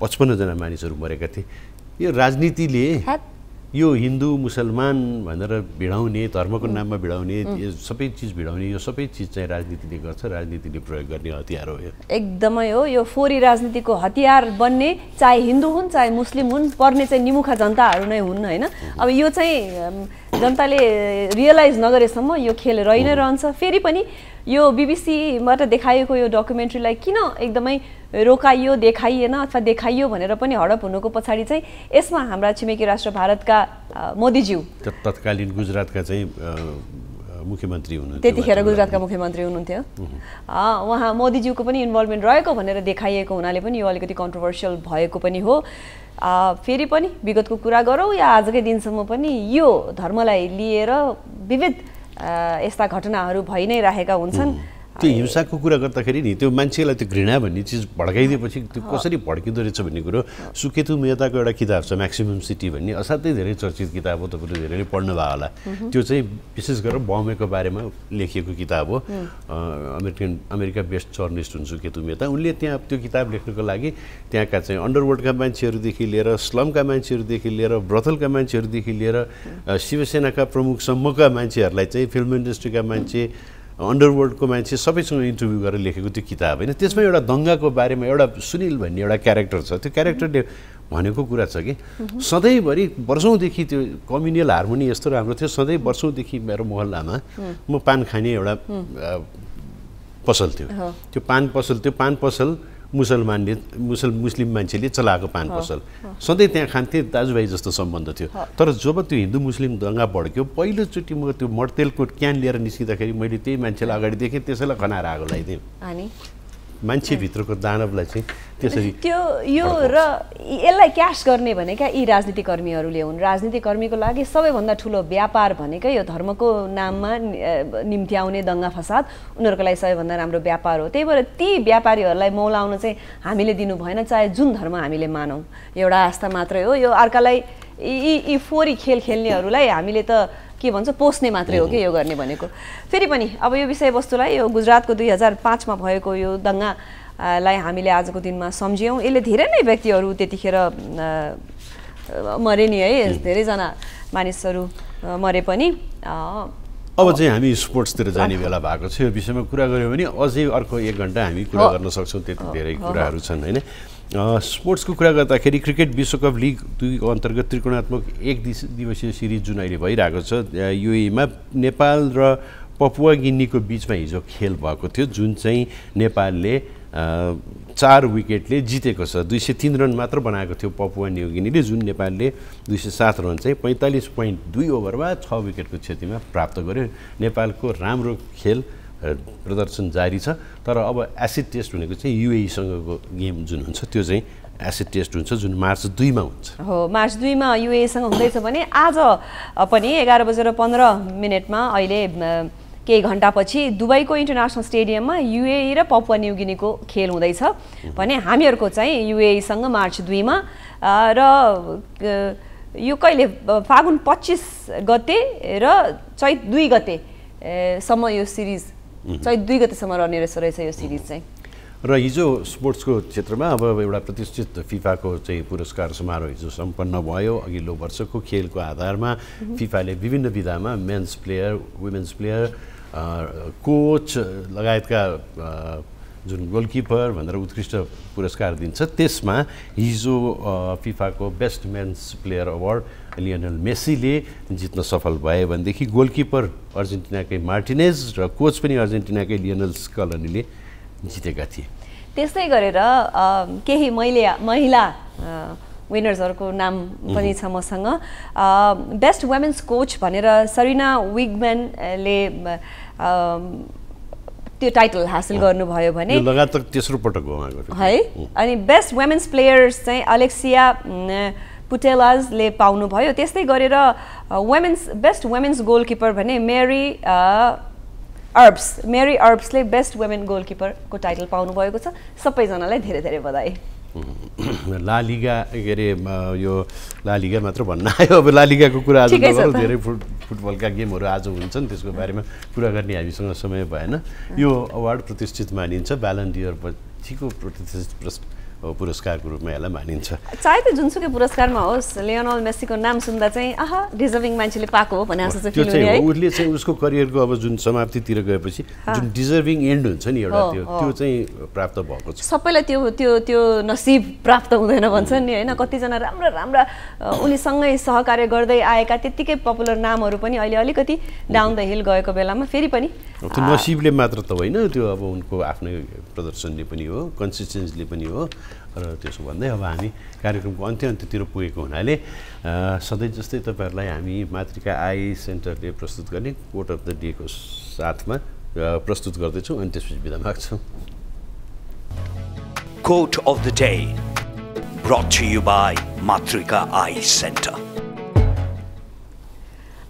Speaker 3: पचपन्नजना मानिसहरू मरेका थिए यो राजनीतिले। यो हिन्दू मुसलमान भनेर भिडाउने धर्मको नाममा भिडाउने यो सबै चिज भिडाउने यो सबै चिज चाहिँ राजनीतिले गर्छ राजनीतिले प्रयोग गर्ने हतियार हो यो।
Speaker 2: एकदमै हो यो फोरी राजनीतिको हतियार बन्ने चाहे हिन्दू हुन् चाहे मुस्लिम हुन् पर्ने चाहिँ निमुखा जनताहरू नै हुन् होइन? अब यो चाहिँ जनताले रियलाइज नगरेसम्म यो खेल रहि नै रहन्छ। फेरि पनि यो बिबिसीबाट देखाइएको यो डकुमेन्ट्रीलाई किन एकदमै रोकाइयो देखाइएन अथवा देखाइयो भनेर पनि हडप हुनुको पछाडि चाहिँ यसमा हाम्रा छिमेकी राष्ट्र भारतका मोदीज्यू।
Speaker 3: तत्कालीन गुजरातका चाहिँ मुख्यमन्त्री हुनुहुन्थ्यो।
Speaker 2: त्यतिखेर गुजरातका मुख्यमन्त्री हुनुहुन्थ्यो। उहाँ मोदीज्यूको पनि इन्भल्भमेन्ट रहेको भनेर देखाइएको हुनाले पनि यो अलिकति कन्ट्रोभर्सियल भएको पनि हो। फेरि पनि विगतको कुरा गरौँ या आजकै दिनसम्म पनि यो धर्मलाई लिएर विविध यस्ता घटनाहरू भइ नै राखेका हुन्छन्।
Speaker 3: त्यो हिंसाको कुरा गर्दाखेरि नि त्यो मान्छेलाई त्यो घृणा भन्ने चिज भड्काइदिएपछि त्यो कसरी भड्किँदो रहेछ भन्ने कुरो सुकेतु मेहताको एउटा किताब छ म्याक्सिमम सिटी भन्ने असाध्यै धेरै चर्चित किताब हो तपाईँले धेरैले पढ्नुभयो होला। त्यो चाहिँ विशेष गरेर बम्बेको बारेमा लेखिएको किताब हो। अमेरिकन अमेरिका बेस्ट जर्नलिस्ट हुन् सुकेतु मेहता। उनले त्यहाँ त्यो किताब लेख्नुको लागि त्यहाँका चाहिँ अन्डरवर्ल्डका मान्छेहरूदेखि लिएर स्लमका मान्छेहरूदेखि लिएर ब्रथलका मान्छेहरूदेखि लिएर शिवसेनाका प्रमुखसम्मका मान्छेहरूलाई चाहिँ फिल्म इन्डस्ट्रीका मान्छे अन्डरवर्ल्डको मान्छे सबैसँग इन्टरभ्यू गरेर लेखेको त्यो किताब होइन। त्यसमा एउटा दङ्गाको बारेमा एउटा सुनिल भन्ने एउटा क्यारेक्टर छ। त्यो क्यारेक्टरले भनेको कुरा छ कि सधैँभरि वर्षौँदेखि त्यो कम्युनियल हार्मोनी यस्तो राम्रो थियो। सधैँ वर्षौँदेखि मेरो मोहल्लामा म पान खाने एउटा पसल थियो। त्यो पान पसल त्यो पान पसल मुसलमानले मुसल मुस्लिम मान्छेले चलाएको पान पसल। सधैँ त्यहाँ खान्थे दाजुभाइ जस्तो सम्बन्ध थियो। तर जब त्यो हिन्दू मुस्लिम दङ्गा बढ्क्यो पहिलोचोटि म त्यो मर्तेलको क्यान लिएर निस्किँदाखेरि मैले त्यही मान्छेलाई अगाडि देखेँ त्यसैलाई खनाएर आगो लगाइदिएँ। मान्छेभित्रको दानवलाई चाहिँ त्यसरी
Speaker 2: त्यो यो र यसलाई क्यास गर्ने भनेका यी राजनीतिक कर्मीहरूले हुन्। राजनीतिक कर्मीको लागि सबैभन्दा ठुलो व्यापार भनेकै यो धर्मको नाममा नि- अ, निम्त्याउने दङ्गा फसाद। उनीहरूको लागि सबैभन्दा राम्रो व्यापार हो। त्यही भएर ती व्यापारीहरूलाई मौलाउन चाहिँ हामीले दिनु भएन चाहे जुन धर्म हामीले मानौँ। एउटा आस्था मात्रै हो। यो अर्कालाई यी यी- फोहोरी खेल खेल्नेहरूलाई हामीले त के भन्छ पोस्ने मात्रै हो कि यो गर्ने भनेको। फेरि पनि अब यो विषयवस्तुलाई यो गुजरातको दुई हजार पाँचमा भएको यो दङ्गा अ, लाई हामीले आजको दिनमा सम्झ्यौँ। यसले धेरै नै व्यक्तिहरू त्यतिखेर मरे नि है धेरैजना मानिसहरू मरे पनि।
Speaker 3: अब चाहिँ हामी स्पोर्ट्सतिर जाने बेला भएको छ। यो विषयमा कुरा गऱ्यौँ भने अझै अर्को एक घन्टा हामी कुरा। गर्न सक्छौँ। त्यति धेरै कुराहरू छन् होइन? स्पोर्ट्सको कुरा गर्दाखेरि क्रिकेट विश्वकप लिग दुईको अन्तर्गत त्रिकोणात्मक एक दिवसीय सिरिज जुन अहिले भइरहेको छ युएमा नेपाल र पपुवा गिनीको बिचमा हिजो खेल भएको थियो जुन चाहिँ नेपालले चार विकेटले जितेको छ दुई सय तिन रन मात्र बनाएको थियो पपुवा न्युगिनीले जुन नेपालले दुई सय सात रन चाहिँ पैँतालिस पोइन्ट दुई ओभरमा छ विकेटको क्षतिमा प्राप्त गर्यो नेपालको राम्रो खेल प्रदर्शन जारी छ। तर अब एसिड टेस्ट भनेको चाहिँ युएसँगको गेम जुन हुन्छ त्यो चाहिँ एसिड टेस्ट हुन्छ जुन मार्च दुईमा हुन्छ।
Speaker 2: हो मार्च दुईमा युएसँग हुँदैछ भने आज पनि एघार बजेर पन्ध्र मिनटमा अहिले केही घन्टापछि दुबईको इन्टरनेसनल स्टेडियममा युएई र पपुवा न्युगिनीको खेल हुँदैछ भने हामीहरूको चाहिँ युएईसँग मार्च दुईमा र यो कहिले फागुन पच्चिस गते र चैत दुई गते सम्म यो सिरिज चैत दुई गतेसम्म रहने रहेछ रहेछ यो सिरिज चाहिँ।
Speaker 3: र हिजो स्पोर्ट्सको क्षेत्रमा अब एउटा प्रतिष्ठित फिफाको चाहिँ पुरस्कार समारोह हिजो सम्पन्न भयो अघिल्लो वर्षको खेलको आधारमा। फिफाले विभिन्न विधामा men's player women's player coach लगायतका जुन गोलकिपर भनेर उत्कृष्ट पुरस्कार दिन्छ। त्यसमा हिजो फिफाको best men's player award Lionel मेसीले जित्न सफल भए भनेदेखि गोलकिपर अर्जेन्टिनाकै मार्टिनेज र कोच पनि अर्जेन्टिनाकै लियोनल स्कलनीले जितेका थिए।
Speaker 2: त्यस्तै गरेर केही मैले महिला विनर्सहरूको नाम पनि छ मसँग। बेस्ट वुमेन्स कोच भनेर सरिना विगम्यानले त्यो टाइटल हासिल गर्नुभयो भने
Speaker 3: लगातार तेस्रो पटक हो?
Speaker 2: अनि बेस्ट वुमेन्स प्लेयर्स चाहिँ अलेक्सिया पुटेलाजले पाउनुभयो। त्यस्तै गरेर वुमेन्स बेस्ट वुमेन्स गोलकिपर भने मेरी अर्ब्स मेरी अर्ब्सले बेस्ट वुमेन गोलकिपरको टाइटल पाउनुभएको छ। सबैजनालाई धेरै धेरै बधाई। <coughs>
Speaker 3: लालिगा के अरे यो लालिगा मात्र भन्न आयो अब लालिगाको कुरा आज नगरौँ। धेरै फुट फुटबलका गेमहरू आज हुन्छन् त्यसको बारेमा कुरा गर्ने हामीसँग समय भएन यो अवार्ड प्रतिष्ठित मानिन्छ ब्यालन डियर पछिको प्रतिष्ठित पुरस्कारको रूपमा यसलाई मानिन्छ।
Speaker 2: चाहे त्यो जुनसुकै पुरस्कारमा होस् लियोनल मेसीको नाम सुन्दा चाहिँ आहा डिजर्भिङ मान्छेले पाएको हो भने जस्तो चाहिँ
Speaker 3: त्यो चाहिँ उसले चाहिँ उसको करियरको अब जुन समाप्तितिर गएपछि जुन डिजर्भिङ एन्ड हुन्छ नि एउटा त्यो। त्यो चाहिँ प्राप्त भएको छ।
Speaker 2: सबैलाई त्यो त्यो त्यो नसिब प्राप्त हुँदैन भन्छन् नि होइन? कतिजना राम्रा राम्रा उनीसँगै सहकार्य गर्दै आएका त्यत्तिकै पपुलर नामहरू पनि अहिले अलिकति डाउन द हिल गएको बेलामा फेरि पनि
Speaker 3: त्यो नसिबले मात्र त होइन त्यो अब उनको आफ्नै प्रदर्शनले पनि हो कन्सिस्टेन्सले पनि हो। र त्यसो भन्दै अब हामी कार्यक्रमको अन्त्य अन्त्यतिर पुगेको हुनाले सधैँ जस्तै तपाईँहरूलाई हामी मातृका आई सेन्टरले प्रस्तुत गर्ने कोर्ट अफ द डेको साथमा प्रस्तुत गर्दैछौँ अनि त्यसपछि बिदा माग्छौँ
Speaker 1: Quote of the day brought to you by Matrika Eye Center.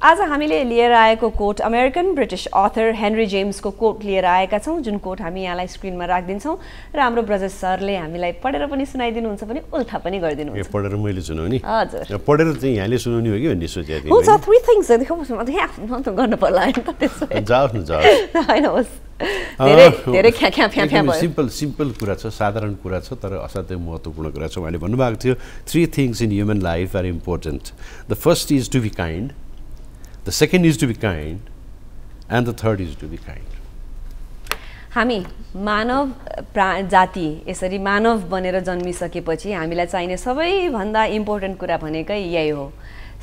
Speaker 2: आज हामीले लिएर आएको quote American British author Henry जेम्सको quote लिएर आएका छौँ जुन कोट हामी यहाँलाई स्क्रिनमा राखिदिन्छौँ। र हाम्रो ब्रजेश सरले हामीलाई पढेर पनि सुनाइदिनुहुन्छ भने उल्था पनि
Speaker 3: ए
Speaker 2: गरिदिनुहुन्छ
Speaker 3: पढेर मैले सुनाउने?
Speaker 2: हजुर।
Speaker 3: पढेर चाहिँ यहाँले सुनाउने हो कि भन्ने सोचेको
Speaker 2: हुन्छ थ्री थिङ्स गर्नु पर्ला होइन होस्।
Speaker 3: सिम्पल सिम्पल कुरा छ साधारण कुरा छ तर असाध्यै महत्त्वपूर्ण कुरा छ। उहाँले भन्नुभएको थियो three things in human life are important the first is to be kind the second is to be kind and the third is to be kind
Speaker 2: हामी मानव प्रा जाति यसरी मानव बनेर जन्मिसकेपछि हामीलाई चाहिने सबैभन्दा इम्पोर्टेन्ट कुरा भनेकै यही हो।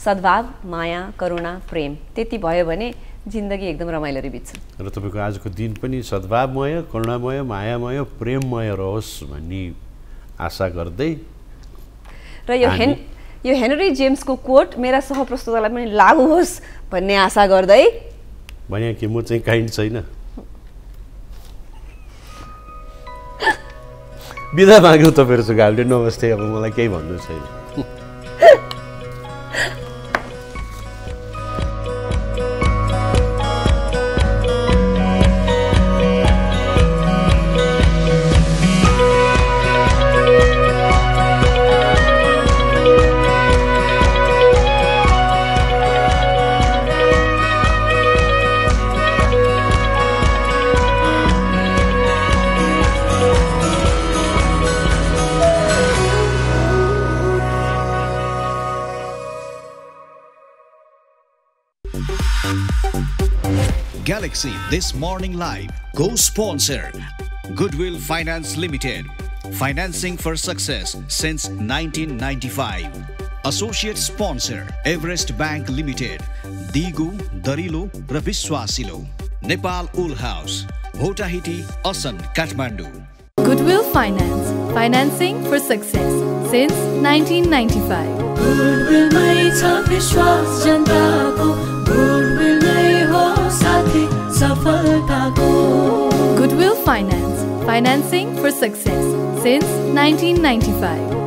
Speaker 2: सद्भाव माया करुणा प्रेम। त्यति भयो भने जिन्दगी एकदम रमाइलो बित्छ
Speaker 3: र तपाईँको आजको दिन पनि सद्भावमय करुणामय मायामय प्रेममय रहोस् भन्ने आशा गर्दै
Speaker 2: र यो हेन यो हेनरी जेम्सको कोट मेरा सहप्रस्तुतालाई पनि लागु होस् भन्ने आशा गर्दै
Speaker 3: भने कि म चाहिँ काइन्ड छैन? <laughs> बिदा माग्यो तपाईँहरूसँग हामीले नमस्ते अब मलाई केही भन्नु छैन।
Speaker 1: Galaxy This Morning Live co-sponsor Goodwill Finance Limited financing for success since 1995 associate sponsor Everest Bank Limited दिगो दरिलो र विश्वासिलो Nepal Ul house Bhotahiti Asan Kathmandu
Speaker 4: Goodwill Finance, financing for success since 1995.
Speaker 8: गुडविलमै छ विश्वास जनताको गुडविल नै हो साथी सफलताको
Speaker 4: Goodwill Finance, financing for success since 1995.